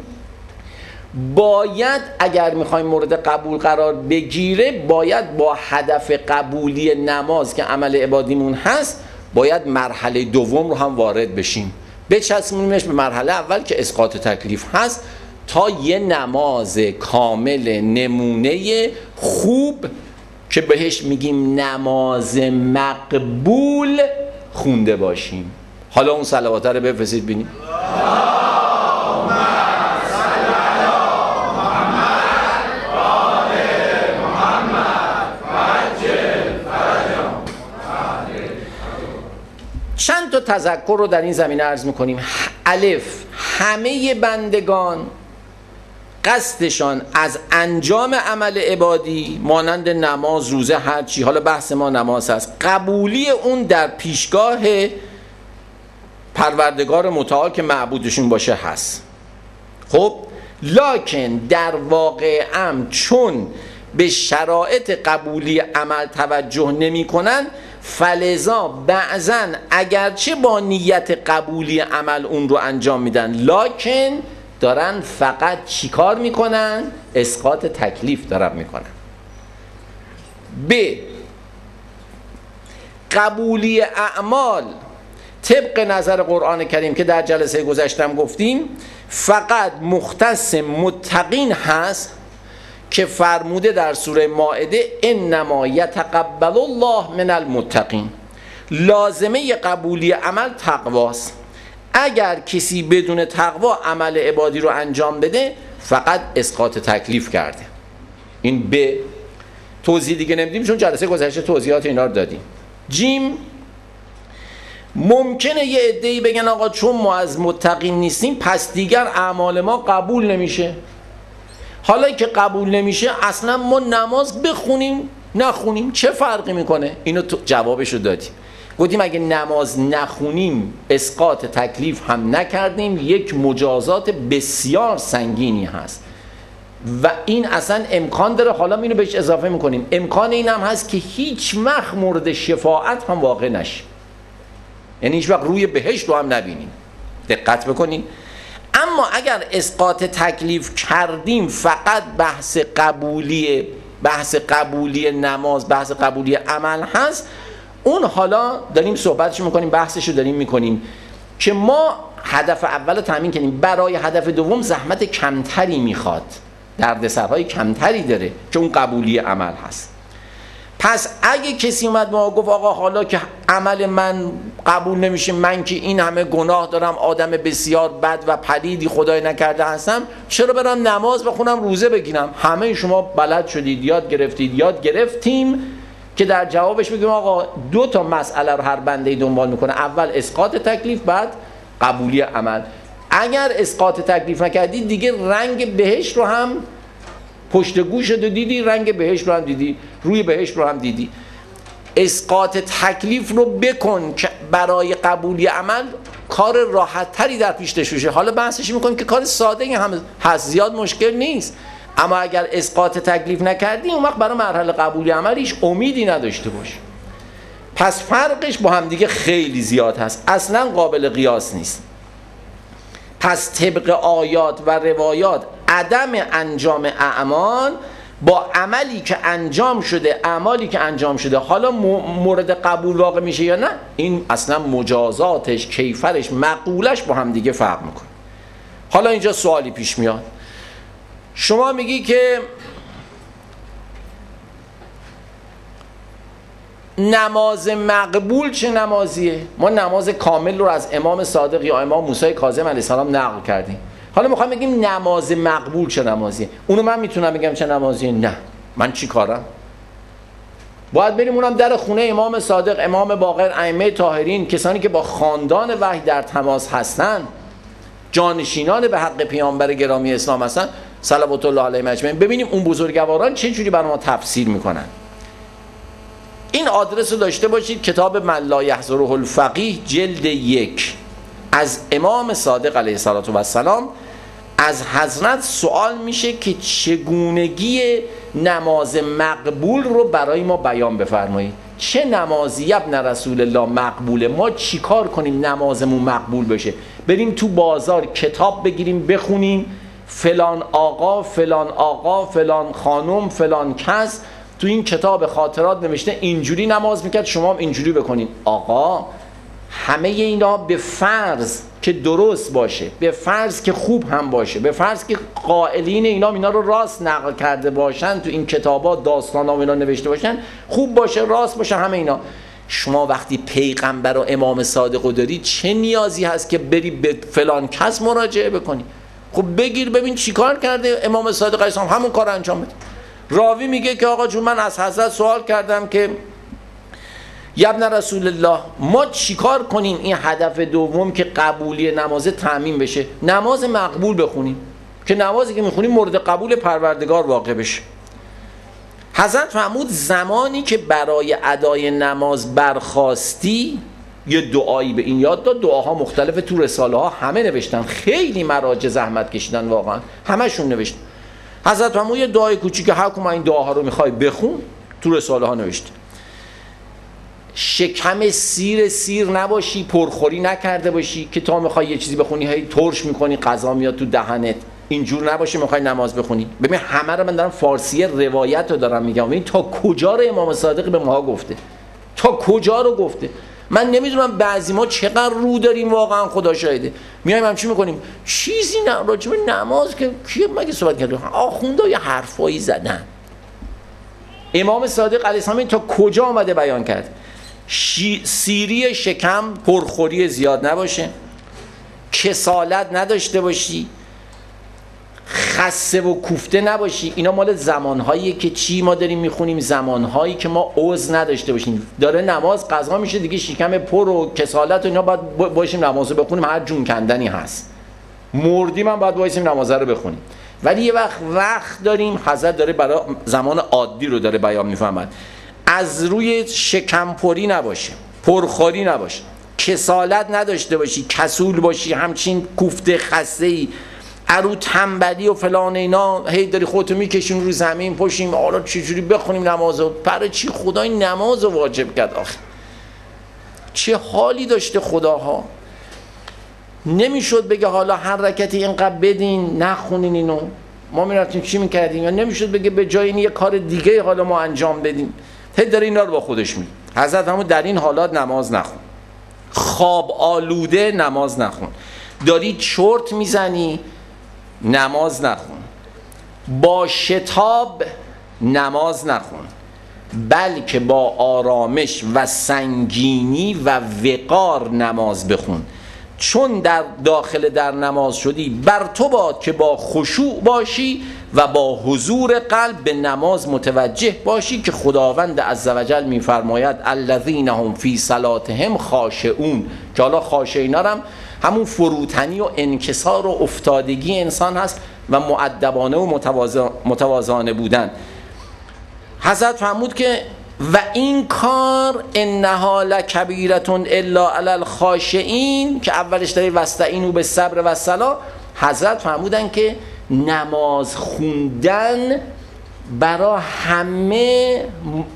باید اگر می‌خوایم مورد قبول قرار بگیره باید با هدف قبولی نماز که عمل عبادیمون هست باید مرحله دوم رو هم وارد بشیم. بچسبونیمش به مرحله اول که اسقاط تکلیف هست تا یه نماز کامل نمونه خوب که بهش میگیم نماز مقبول خونده باشیم. حالا اون صلوات رو بفرستید بینیم چند تذکر رو در این زمینه عرض می‌کنیم. الف همه بندگان قصدشان از انجام عمل عبادی مانند نماز روزه هرچی حالا بحث ما نماز هست. قبولی اون در پیشگاه پروردگار متعال که معبودشون باشه هست. خب لکن در واقع ام چون به شرایط قبولی عمل توجه نمی کنن فلزا بعضا اگرچه با نیت قبولی عمل اون رو انجام میدن لکن دارن فقط چیکار می‌کنن؟ اسقاط تکلیف دارن می‌کنن. ب. قبولی اعمال. طبق نظر قرآن کریم که در جلسه گذشتم گفتیم فقط مختص متقین هست که فرموده در سوره ماعده انما یتقبل الله من المتقین. لازمه قبولی عمل تقواست. اگر کسی بدون تقوا عمل عبادی رو انجام بده فقط اسقاط تکلیف کرده. این به توضیح دیگه نمیدیم چون جلسه گذشته توضیحات اینا رو دادیم. جیم ممکنه یه ادهی بگن آقا چون ما از متقین نیستیم پس دیگر اعمال ما قبول نمیشه. حالا که قبول نمیشه اصلا ما نماز بخونیم نخونیم چه فرقی می‌کنه؟ اینو تو جوابشو دادیم گفتیم اگه نماز نخونیم اسقاط تکلیف هم نکردیم یک مجازات بسیار سنگینی هست. و این اصلا امکان داره حالا اینو بهش اضافه می‌کنیم. امکان این هم هست که هیچ وقت مورد شفاعت هم واقع نشه. یعنی هیچ وقت روی بهشت رو هم نبینیم. دقت بکنیم اما اگر اسقاط تکلیف کردیم فقط بحث قبولی بحث قبولی نماز بحث قبولی عمل هست. اون حالا داریم صحبتش می‌کنیم بحثش رو داریم می‌کنیم که ما هدف اول رو تامین کنیم برای هدف دوم زحمت کمتری می‌خواد. دردسرهای کمتری داره که اون قبولی عمل هست. پس اگه کسی اومد ما گفت آقا حالا که عمل من قبول نمیشه من که این همه گناه دارم آدم بسیار بد و پلیدی خدای نکرده هستم چرا برم نماز بخونم روزه بگیرم؟ همه شما بلد شدید یاد گرفتید یاد گرفتیم که در جوابش بگیم آقا دو تا مسئله رو هر بنده دنبال می‌کنه. اول اسقاط تکلیف بعد قبولی عمل. اگر اسقاط تکلیف نکردید دیگه رنگ بهش رو هم پشت گوش رو دیدی رنگ بهش رو هم دیدی روی بهش رو هم دیدی. اسقاط تکلیف رو بکن که برای قبولی عمل کار راحت تری در پیش داشته حالا بحثش می‌کنیم که کار ساده هم هست زیاد مشکل نیست. اما اگر اسقاط تکلیف نکردی اون وقت برای مرحله قبولی عملیش امیدی نداشته باش. پس فرقش با هم دیگه خیلی زیاد هست. اصلا قابل قیاس نیست. پس طبق آیات و روایات عدم انجام اعمال با عملی که انجام شده اعمالی که انجام شده حالا مورد قبول واقع میشه یا نه؟ این اصلا مجازاتش کیفرش مقولش با هم دیگه فرق می‌کنه. حالا اینجا سوالی پیش میاد. شما میگی که نماز مقبول چه نمازیه؟ ما نماز کامل رو از امام صادق یا امام موسی کاظم علیه السلام نقل کردیم. حالا می‌خوام بگیم نماز مقبول چه نمازیه؟ اونو من می‌تونم بگم چه نمازیه؟ نه. من چی کارم؟ باید بریم اونم در خونه امام صادق امام باقر ائمه طاهرین کسانی که با خاندان وحی در تماس هستن جانشینان به حق پیامبر گرامی اسلام هستن صلوات الله علیه مجمعین. ببینیم اون بزرگواران چه جوری برای ما تفسیر می‌کنن. این آدرس رو داشته باشید کتاب من لا یحضره الفقیه جلد یک. از امام صادق علیه السلام از حضرت سوال میشه که چگونگی نماز مقبول رو برای ما بیان بفرمایید. چه نمازی؟ ابن رسول الله مقبوله. ما چیکار کنیم نمازمون مقبول بشه؟ بریم تو بازار کتاب بگیریم بخونیم. فلان آقا فلان آقا فلان خانم فلان کس تو این کتاب خاطرات نوشته اینجوری نماز می‌کرد شما هم اینجوری بکنین. آقا همه اینا به فرض که درست باشه به فرض که خوب هم باشه به فرض که قائلین اینا اینا رو راست نقل کرده باشن تو این کتابا داستان اینا نوشته باشن خوب باشه راست باشه همه اینا. شما وقتی پیغمبر و امام صادق رو داری چه نیازی هست که بری به فلان کس مراجعه بکنی؟ خب بگیر ببین چیکار کرده امام صادق علیه همون کار انجام بده. راوی میگه که آقا جون من از حضرت سوال کردم که یبن رسول الله ما چیکار کنیم این هدف دوم که قبولی نماز تعمین بشه؟ نماز مقبول بخونیم. که نمازی که می‌خونیم مورد قبول پروردگار واقع بشه. حضرت فرمود زمانی که برای ادای نماز برخواستی یه دعایی به این یاد داد. دعاها مختلف تو رساله ها همه نوشتن. خیلی مراجع زحمت کشیدن واقعا. همشون نوشتن. حضرت فرمود یه دعای کوچیک هر این دعاها رو می‌خوای بخون تو رساله ها نوشته. شکم سیر سیر نباشی پرخوری نکرده باشی که تا می‌خوای یه چیزی بخونی هی ترش می‌کنی غذا میاد تو دهنت. اینجور نباشی می‌خوای نماز بخونی. ببین همه رو من دارم فارسی روایت رو دارم میگم. ببین تا کجا رو امام صادق به ما گفته؟ تا کجا رو گفته؟ من نمی‌دونم بعضی ما چقدر رو داریم واقعا خدا شاهده. میایم هم چی می‌کنیم. چیزی نه راجب نماز که کی مگه صحبت کرده آخونده یه حرفایی زدن. امام صادق علیه السلام تا کجا آمده بیان کرد؟ سیری شکم پرخوری زیاد نباشه. کسالت نداشته باشی. خسته و کوفته نباشی. اینا مال زمانهایی که چی ما داریم می‌خونیم؟ زمانهایی که ما عوض نداشته باشیم. داره نماز قضا میشه دیگه شکم پر و کسالت و اینا باید باشیم نماز رو بخونیم. هر جون کندنی هست. مردیم هم باید بایستیم نمازه رو بخونیم. ولی یه وقت وقت داریم. حضرت داره برای زمان عادی رو داره بیان می‌فهمد از روی شکمپری نباشه. پرخوری نباشه. کسالت نداشته باشی. کسول باشی. همچین کوفته خسته ای ارو تنبلی و فلان اینا هی داری خودتو می‌کشیم رو زمین پشیم حالا چجوری بخونیم نمازو پر چی خدای نماز واجب کرد آخه؟ چه حالی داشته خداها؟ نمی‌شد بگه حالا هر رکتی اینقدر بدین نخونین اینو. ما می‌رفتیم چی می‌کردیم؟ یا نمی‌شد بگه به جای این یه کار دیگه حالا ما انجام بدیم. هی داره اینا رو با خودش می حضرت همون در این حالات نماز نخون. خواب آلوده نماز نخون. داری چرت می‌زنی نماز نخون. با شتاب نماز نخون. بلکه با آرامش و سنگینی و وقار نماز بخون. چون در داخل در نماز شدی بر تو باد که با خشوع باشی و با حضور قلب به نماز متوجه باشی که خداوند عزوجل میفرماید الذین هم فی صلاتهم خاشعون. که حالا خاشعینا هم همون فروتنی و انکسار و افتادگی انسان هست و معدبانه و متوازانه بودن. حضرت فرمود که و این کار انها لکبیرتون الا علی الخاشعین که اولش داره وستعینو به صبر و سلا حضرت فرمودن که نماز خوندن برا همه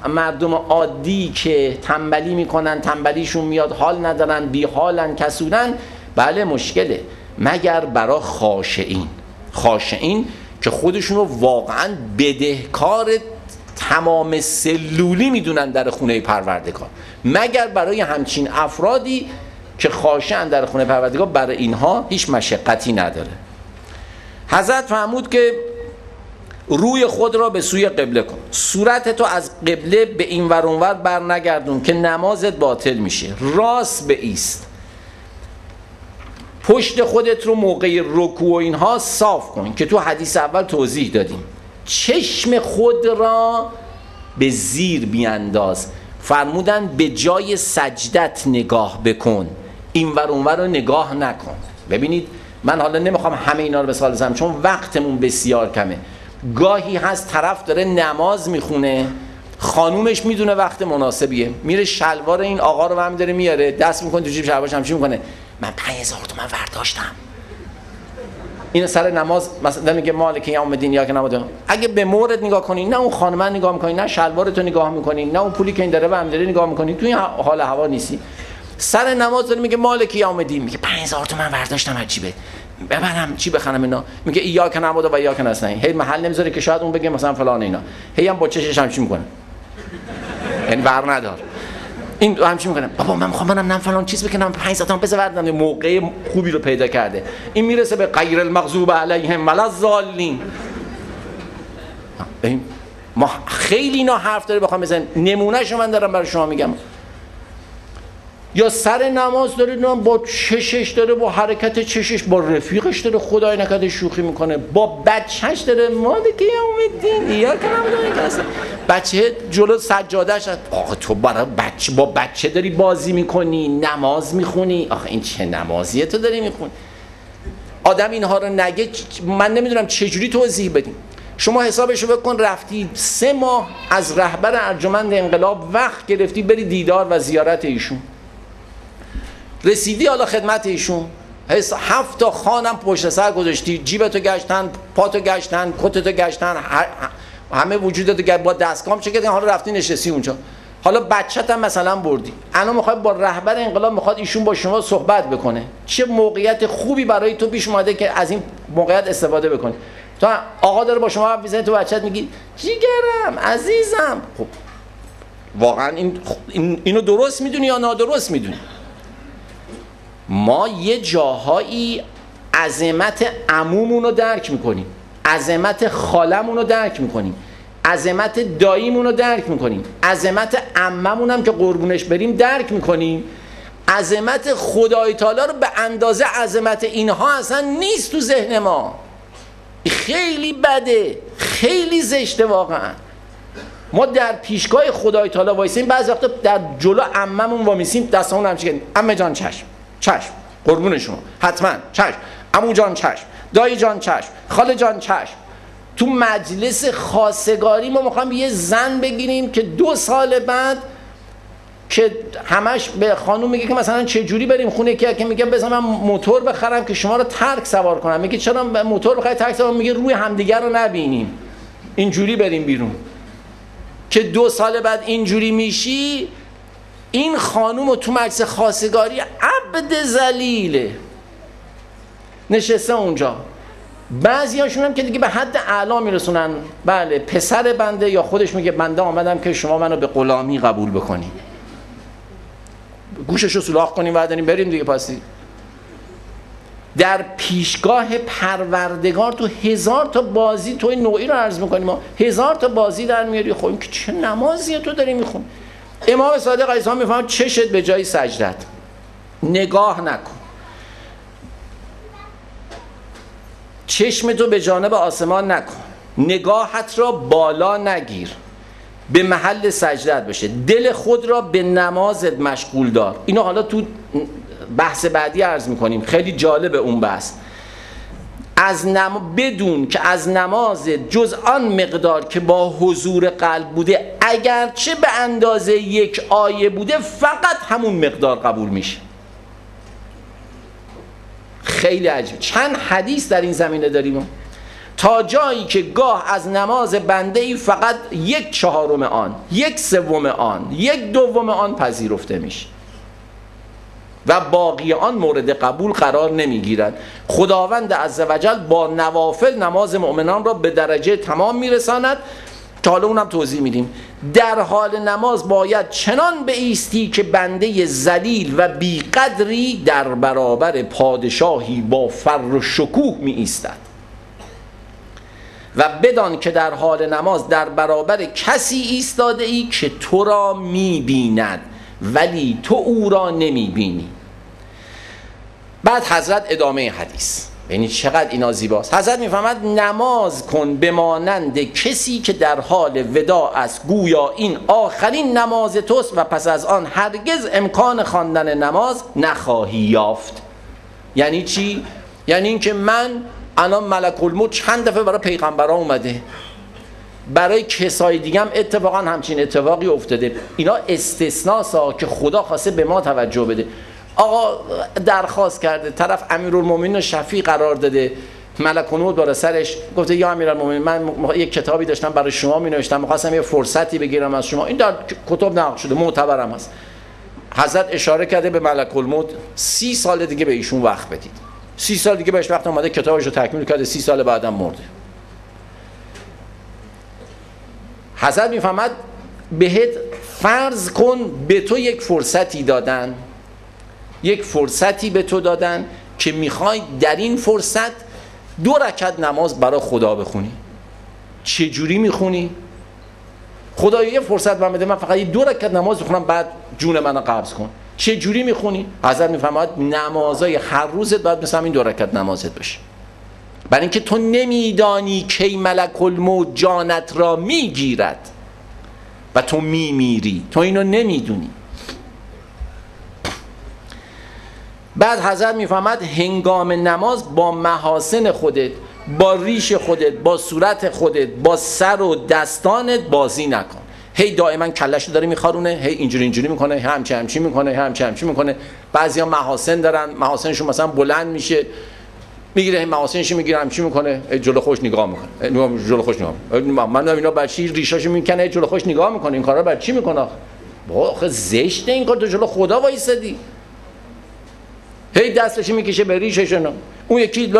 مردم عادی که تنبلی می‌کنن تنبلیشون میاد حال ندارن بی حالن کسودن بله مشکله. مگر برا خاشعین. خاشعین که خودشون رو واقعا بدهکار تمام سلولی می‌دونن در خونه پروردگار. مگر برای همچین افرادی که خاشعن در خونه پروردگار برای اینها هیچ مشقتی نداره. حضرت فرمود که روی خود را به سوی قبله کن. صورت تو از قبله به این ور اونور بر نگردون که نمازت باطل میشه. راست به ایست پشت خودت رو موقع رکوع و اینها صاف کن که تو حدیث اول توضیح دادیم. چشم خود را به زیر بیانداز فرمودن به جای سجدت نگاه بکن. این ور اونور رو نگاه نکن. ببینید من حالا نمی‌خوام همه اینا رو به سال بزنم چون وقتمون بسیار کمه. گاهی هست طرف داره نماز می‌خونه خانومش می‌دونه وقت مناسبیه. میره شلوار این آقا رو هم داره میاره دست می‌کنه تو جیب شلوارش هم چی می‌کنه. من 5000 تومن ورداشتم. این سر نماز مثلا میگه مالک یوم الدین یا که نماز اگه به مورد نگاه کنی نه اون خانم نگاه می‌کنی نه شلوار تو نگاه می‌کنی نه اون پولی که این داره به هم داره نگاه می‌کنی تو این حال هوا نیستی. سر نماز داره میگه مالک یوم الدین میگه 5000 تومن ورداشتم عجیبه. ببرم چی بخرم اینا؟ میگه یا که نماز و یا که نستعین هی محل نمی‌ذاره که شاید اون بگه مثلا فلان اینا. هی هم با چشش هم چی می‌کنه؟ یعنی بر ندار. این همچی می‌کنه. بابا من می‌خوام منم نم فلان چیز بکنم 5 تا بردم موقع خوبی رو پیدا کرده. این می‌رسه به غیر المغضوب علیهم ولا الضالین. ما خیلی اینا حرف داره بخوام بزنم. نمونهشو من دارم برای شما میگم. یا سر نماز داره با چشش داره با حرکت چشش با رفیقش داره خدای نکرده شوخی می‌کنه. با بچهش داره مالک یوم الدین یا که بچه جلو سجادهش آقا تو برای بچه با بچه داری بازی می‌کنی نماز می‌خونی؟ آخه این چه نمازیه تو داری می‌خونی؟ آدم اینها رو نگه من نمی‌دونم چجوری توضیح بدیم. شما حسابشو بکن رفتی سه ماه از رهبر ارجمند انقلاب وقت گرفتی بری دیدار و زیارت ایشون. رسیدی حالا خدمت ایشون؟ هفت تا خانم پشت سر گذاشتی جیبتو گشتن پاتو گشتن کتتو گشتن همه وجودتو با دستگام چه حالا رفتی نشستی اونجا. حالا بچت هم مثلا بردی. الان می‌خوای با رهبر انقلاب می‌خواد ایشون با شما صحبت بکنه. چه موقعیت خوبی برای تو پیش اومده که از این موقعیت استفاده بکنی؟ تو آقا داره با شما حرف تو بچت میگی جیگرم عزیزم. خب. واقعا این اینو درست می‌دونی یا نادرست می‌دونی؟ ما یه جاهایی عظمت عمومون رو درک می‌کنیم. عظمت خالمون رو درک می‌کنیم. عظمت داییمون رو درک می‌کنیم. عظمت عممون هم که قربونش بریم درک می‌کنیم. عظمت خدای تعالی رو به اندازه عظمت اینها اصلا نیست تو ذهن ما. خیلی بده. خیلی زشته واقعا. ما در پیشگاه خدای تعالی وایسیم بعضی وقتا در جلو عممون وامیسیم دستمون هم چیکن. عمه جان چشم. چشم قربون شما. حتما چشم. امو جان چشم دایی جان چشم خاله جان چشم. تو مجلس خاصگاری ما می‌خوام یه زن بگیریم که دو سال بعد که همش به خانوم میگه که مثلا چه جوری بریم خونه که که میگه بزن من موتور بخرم که شما رو ترک سوار کنم. میگه چرا موتور بخرید ترک سوار؟ میگه روی همدیگر رو نبینیم. اینجوری بریم بیرون. که دو سال بعد اینجوری میشی این خانوم و تو مجلس خاصگاری عبد زلیله نشسته اونجا. بعضی هاشون هم که دیگه به حد اعلا میرسونن. بله پسر بنده یا خودش میگه بنده آمدم که شما منو به غلامی قبول بکنی. گوشش رو سلاخ کنیم و بریم دیگه پاسی در پیشگاه پروردگار تو هزار تا بازی تو این نوعی رو عرض می‌کنیم. ما هزار تا بازی در میاری. خب که چه نمازیه تو داری میخون امام صادق علیه می‌فهمد چشت به جای سجدت. نگاه نکن. چشم تو به جانب آسمان نکن. نگاهت را بالا نگیر. به محل سجدت باشه دل خود را به نمازت مشغول دار. اینو حالا تو بحث بعدی عرض می‌کنیم. خیلی جالب اون بحث. از نم... بدون که از نماز جز آن مقدار که با حضور قلب بوده اگرچه به اندازه یک آیه بوده فقط همون مقدار قبول میشه. خیلی عجیب. چند حدیث در این زمینه داریم. تا جایی که گاه از نماز بنده ای فقط یک چهارم آن یک سوم آن یک دوم آن پذیرفته میشه. و باقی آن مورد قبول قرار نمی‌گیرد خداوند عزوجل با نوافل نماز مؤمنان را به درجه تمام میرساند. که حالا اونم توضیح میدیم. در حال نماز باید چنان به ایستی که بنده زلیل و بیقدری در برابر پادشاهی با فر و شکوه می ایستد و بدان که در حال نماز در برابر کسی ایستاده ای که تو را می بیند ولی تو او را نمی بینی بعد حضرت ادامه حدیث. یعنی چقدر اینا زیباست. حضرت می‌فهمد نماز کن بمانند کسی که در حال ودا است. گویا این آخرین نماز توست و پس از آن هرگز امکان خواندن نماز نخواهی یافت. یعنی چی؟ یعنی اینکه من الان ملک الموت چند دفعه برای پیغمبران اومده. برای کسای دیگه هم اتفاقا همچین اتفاقی افتاده. اینا استثناسا که خدا خواسته به ما توجه بده. آقا درخواست کرده طرف امیرالمومنین شفیع قرار داده ملک الموت بالا سرش گفته یا امیرالمومنین من یک کتابی داشتم برای شما می نوشتم می‌خواستم یه فرصتی بگیرم از شما. این در کتاب نقل شده معتبرم هست. حضرت اشاره کرده به ملک الموت سی سال دیگه به ایشون وقت بدید. سی سال دیگه بهش وقت اومده کتابش رو تکمیل کرده سی سال بعدم مرده. حضرت می‌فهمد بهت فرض کن به تو یک فرصتی دادن. یک فرصتی به تو دادن که می‌خوای در این فرصت دو رکت نماز برای خدا بخونی. چه جوری می‌خونی؟ خدا یه فرصت من بده من فقط یه دو رکت نماز بخونم بعد جون منو قبض کن. چه جوری می‌خونی؟ حضرت میفرماد نمازای هر روزت باید مثل این دو رکت نمازت باشه. برای اینکه تو نمیدانی کی ملک الموت جانت را می‌گیرد و تو میمیری. تو اینو نمی‌دونی. بعد حضرت می‌فهمد هنگام نماز با محاسن خودت با ریش خودت با صورت خودت با سر و دستانت بازی نکن. هی دائما کلش داره میخارونه هی اینجوری اینجوری می‌کنه هی همچی همچی می‌کنه هی همچی همچی می‌کنه. بعضیا محاسن دارن محاسنشون مثلا بلند میشه می‌گیره هی محاسنش می‌گیره همچی می‌کنه جلو خوش نگاه می‌کنه. جلو خوش نگاه می‌کنه. من اینا بچی ریشاشو می‌کنه جلو خوش نگاه می‌کنه. این کارا بچی می‌کنه با آخه زشته این کار تو جلو خدا وایسادی. هی دستش می‌کشه به ریششون اون یکی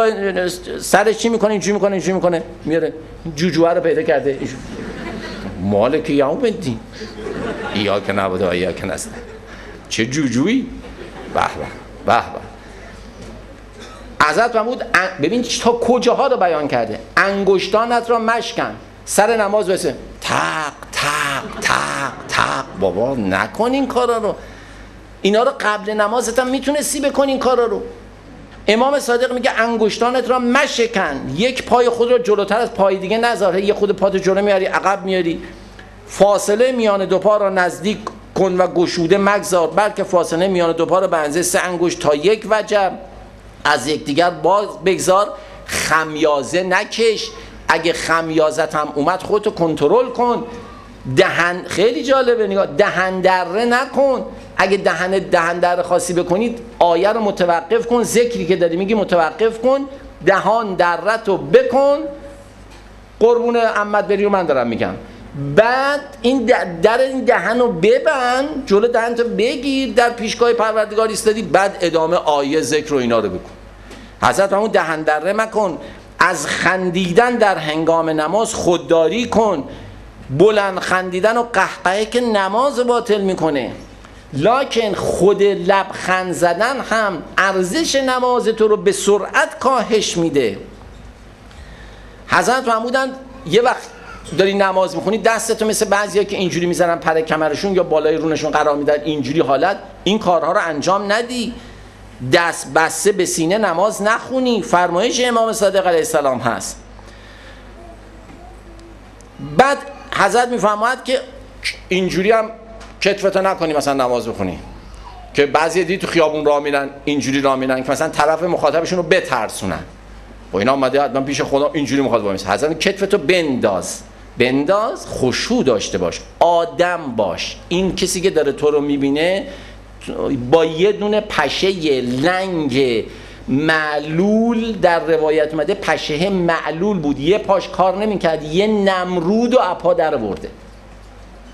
سرش چی می‌کنه؟ اینجوری می‌کنه؟ اینجوری می‌کنه؟ میاره. جوجوه رو پیدا کرده. مالک یوم الدین ایا که نبوده و ایا که نسته. چه جوجویی؟ به به به حضرت فرمود ببین تا کجاها رو بیان کرده؟ انگشتانت را مشکن. سر نماز بسه. تق تق تق تق. بابا نکن این کارا رو. اینا رو قبل نمازت هم می‌تونستی بکن این کارا رو. امام صادق میگه انگشتانت را مشکن. یک پای خود رو جلوتر از پای دیگه نذار. یه خود پات جلو میاری عقب میاری. فاصله میان دو پا را نزدیک کن و گشوده مگذار. بلکه فاصله میان دو پا را به اندازه سه انگشت تا یک وجب از یکدیگر باز بگذار. خمیازه نکش. اگه خمیازت هم اومد خودتو کنترل کن. دهن خیلی جالبه نگاه. دهن دره نکن. اگه دهن دهن دره خاصی بکنید آیه رو متوقف کن ذکری که داری میگی متوقف کن دهان درتو بکن. قربون امت بری و من دارم میگم. بعد این در این دهن رو ببند جلو دهن تو بگیر در پیشگاه پروردگار ایستادی بعد ادامه آیه ذکر و اینا رو بکن. حضرت همون دهن دره مکن. از خندیدن در هنگام نماز خودداری کن. بلند خندیدن و قهقهه که نماز باطل می‌کنه. لکن خود لبخند زدن هم ارزش نماز تو رو به سرعت کاهش میده. حضرت فرمودن یه وقت داری نماز می‌خونی دستتو مثل بعضیا که اینجوری می‌زنن پر کمرشون یا بالای رونشون قرار میدن اینجوری حالت. این کارها رو انجام ندی. دست بسته به سینه نماز نخونی. فرمایش امام صادق علیه السلام هست. بعد حضرت میفرماید که اینجوری هم کتفتو نکنی مثلا نماز بخونی. که بعضی دید تو خیابون راه میرن اینجوری راه میرن که مثلا طرف مخاطبشون رو بترسونن. و اینا اومده حتما پیش خدا اینجوری می‌خواد وایس حضرت کتفتو بنداز. بنداز خشوع داشته باش. آدم باش. این کسی که داره تو رو می‌بینه با یه دونه پشه لنگ معلول در روایت مده پشه معلول بود. یه پاش کار نمی‌کرد. یه نمرود و اپا در ورده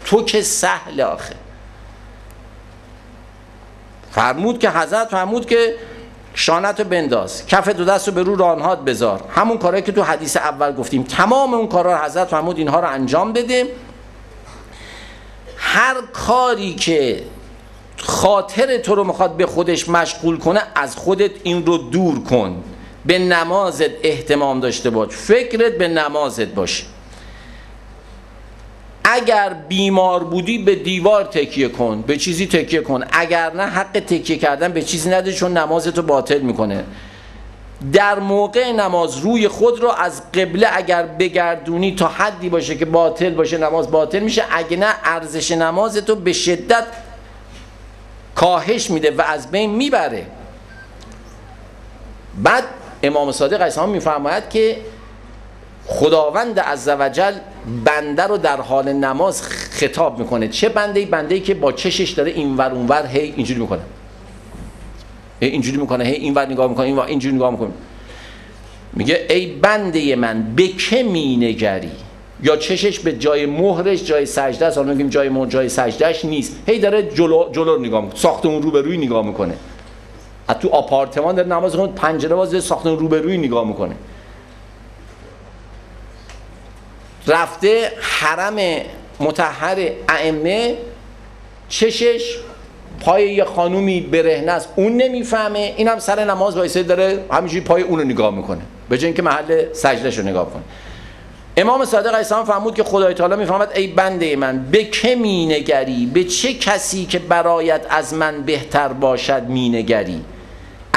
تو که سهل آخه. فرمود که حضرت فرمود که شانت رو بنداز. کف دو دست رو به رو رانهات بذار. همون کارهایی که تو حدیث اول گفتیم. تمام اون کارها حضرت فرمود اینها رو انجام بده. هر کاری که خاطر تو رو می‌خواد به خودش مشغول کنه از خودت این رو دور کن. به نمازت احتمام داشته باش. فکرت به نمازت باشه. اگر بیمار بودی به دیوار تکیه کن به چیزی تکیه کن. اگر نه حق تکیه کردن به چیزی نده چون نمازتو باطل می‌کنه. در موقع نماز روی خود رو از قبله اگر بگردونی تا حدی باشه که باطل باشه نماز باطل میشه. اگه نه ارزش نمازتو به شدت کاهش میده و از بین می‌بره. بعد امام صادق علیه میفرماید که خداوند عزوجل بنده رو در حال نماز خطاب می‌کنه. چه بنده؟ ای بنده ای که با چشش داره اینور اونور هی اینجوری می‌کنه. هی اینجوری می‌کنه هی اینور نگاه می‌کنه اینور اینجوری نگاه می‌کنه. میگه ای بنده من به که مینگری؟ یا چشش به جای مهرش جای سجده است؟ حالا میگیم جای مهر جای سجدهش نیست. هی داره جلو جلو نگاه می‌کنه ساختمون روی نگاه می‌کنه. از تو آپارتمان داره نماز می‌خونه پنجره باز ساختمون روی نگاه می‌کنه. رفته حرم متحر ائمه چشش پای یه خانومی برهنه است. اون نمی‌فهمه. اینم سر نماز وایسه داره همینجوری پای اون رو نگاه می‌کنه. به جای اینکه محل سجدهش رو نگاه کنه. امام صادق علیه السلام فرمود که خدای تعالی می‌فهمد ای بنده من به که مینگری؟ به چه کسی که برایت از من بهتر باشد مینگری؟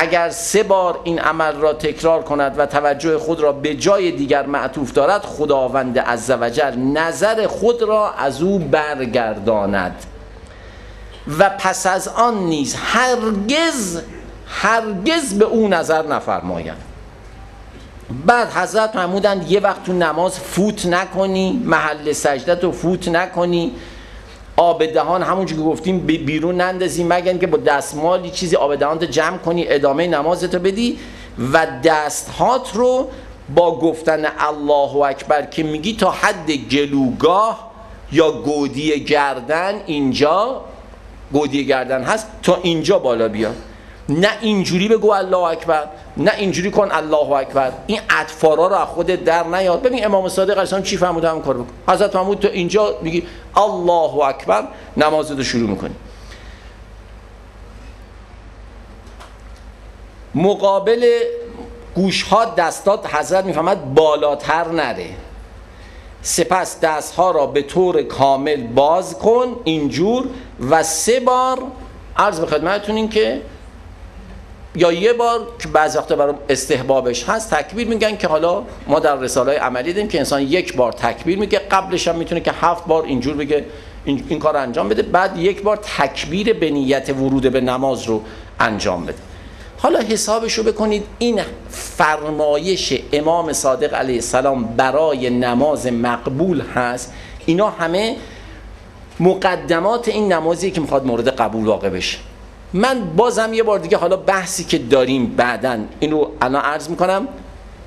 اگر سه بار این عمل را تکرار کند و توجه خود را به جای دیگر معطوف دارد خداوند عزوجل نظر خود را از او برگرداند. و پس از آن نیز هرگز هرگز به او نظر نفرماید. بعد حضرت فرمودند یه وقت تو نماز فوت نکنی محل سجدت رو فوت نکنی. آب دهان همون که گفتیم بیرون نندازی مگر که با دستمالی چیزی آب دهانت جمع کنی ادامه نمازتو بدی و دستهات رو با گفتن الله اکبر که میگی تا حد گلوگاه یا گودی گردن اینجا گودی گردن هست تا اینجا بالا بیا. نه اینجوری بگو الله اکبر نه اینجوری کن الله اکبر. این اطفارا رو از خودت در نیاد. ببین امام صادق علیه چی فرموده؟ هم کار بکن. حضرت محمود تو اینجا میگی الله اکبر نماز رو شروع می‌کنی. مقابل گوش ها دستات حضرت می‌فهمد بالاتر نره. سپس دست ها را به طور کامل باز کن اینجور و سه بار. عرض به خدمتتون این که یا یه بار که بعض وقتا برای استحبابش هست تکبیر میگن که حالا ما در رساله عملی دیدیم که انسان یک بار تکبیر میگه قبلش هم می‌تونه که هفت بار اینجور بگه این, این کار انجام بده بعد یک بار تکبیر به نیت ورود به نماز رو انجام بده. حالا حسابش رو بکنید این فرمایش امام صادق علیه السلام برای نماز مقبول هست. اینا همه مقدمات این نمازی که می‌خواد مورد قبول واقع بشه. من بازم یه بار دیگه حالا بحثی که داریم بعدا این رو الان عرض می‌کنم.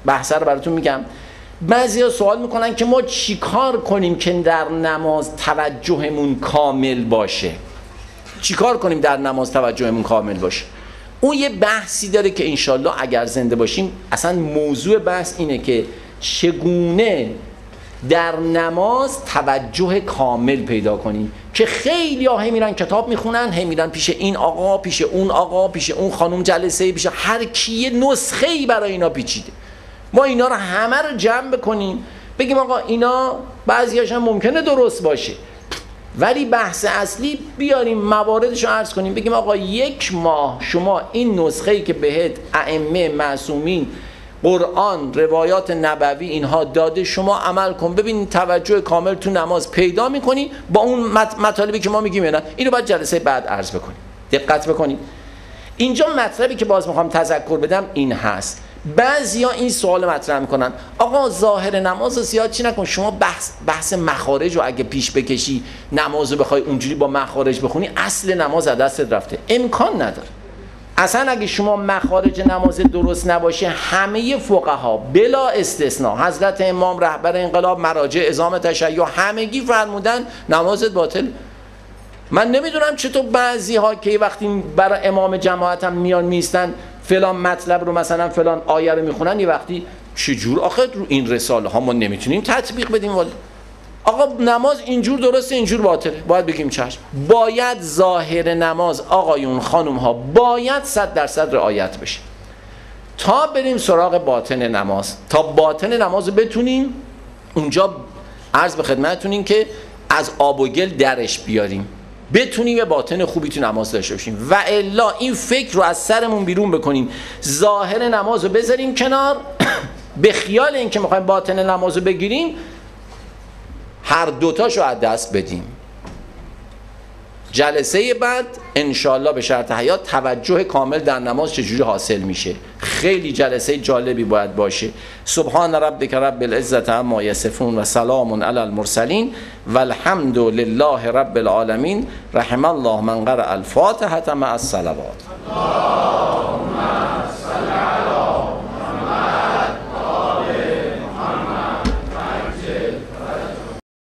بحث رو براتون میگم. بعضی ها سوال می‌کنن که ما چیکار کنیم که در نماز توجهمون کامل باشه؟ چیکار کنیم در نماز توجهمون کامل باشه؟ اون یه بحثی داره که انشالله اگر زنده باشیم اصلا موضوع بحث اینه که چگونه در نماز توجه کامل پیدا کنیم که خیلی ها میرن کتاب می‌خونن هی میرن پیش این آقا پیش اون آقا پیش اون خانم جلسه پیش هر کی نسخه ای برای اینا پیچیده. ما اینا رو همه رو جمع بکنیم بگیم آقا اینا بعضیاش هم ممکنه درست باشه. ولی بحث اصلی بیاریم مواردش رو عرض کنیم بگیم آقا یک ماه شما این نسخه ای که بهت ائمه معصومین قرآن روایات نبوی اینها داده شما عمل کن. ببین توجه کامل تو نماز پیدا می‌کنی با اون مطالبی که ما میگیم نه اینو باید جلسه بعد عرض بکنی دقت بکنید اینجا مطلبی که باز می‌خوام تذکر بدم این هست. بعضیا این سوال مطرح می‌کنن. آقا ظاهر نماز رو زیاد چی نکن؟ شما بحث, بحث مخارج رو اگه پیش بکشی نماز رو بخوای اونجوری با مخارج بخونی اصل نماز از دستت رفته. امکان نداره. اصلا اگه شما مخارج نماز درست نباشه همه فقها بلا استثناء حضرت امام رهبر انقلاب مراجع ازام تشیع همگی فرمودن نمازت باطل. من نمی‌دونم چطور بعضی ها که وقتی برای امام جماعت هم میان میستن فلان مطلب رو مثلا فلان آیه رو می‌خونن یه وقتی چجور آخه رو این رساله ها ما نمی‌تونیم تطبیق بدیم. ولی آقا نماز اینجور درسته اینجور باطله باید بگیم چشم. باید ظاهر نماز آقایون خانم ها باید صد درصد رعایت بشه. تا بریم سراغ باطن نماز. تا باطن نماز رو بتونیم اونجا عرض به خدمتتون که از آب و گل درش بیاریم. بتونیم یه باطن خوبی تو نماز داشته باشیم. و الا این فکر رو از سرمون بیرون بکنیم. ظاهر نماز رو بذاریم کنار. به خیال اینکه می‌خوایم باطن نماز رو بگیریم هر دوتاشو از دست بدیم. جلسه بعد انشالله به شرط حیات توجه کامل در نماز چجوری حاصل میشه. خیلی جلسه جالبی باید باشه. سبحان ربک رب العزت عما یصفون و سلام علی المرسلین و الحمد لله رب العالمین. رحم الله من قرأ الفاتحه مع الصلوات.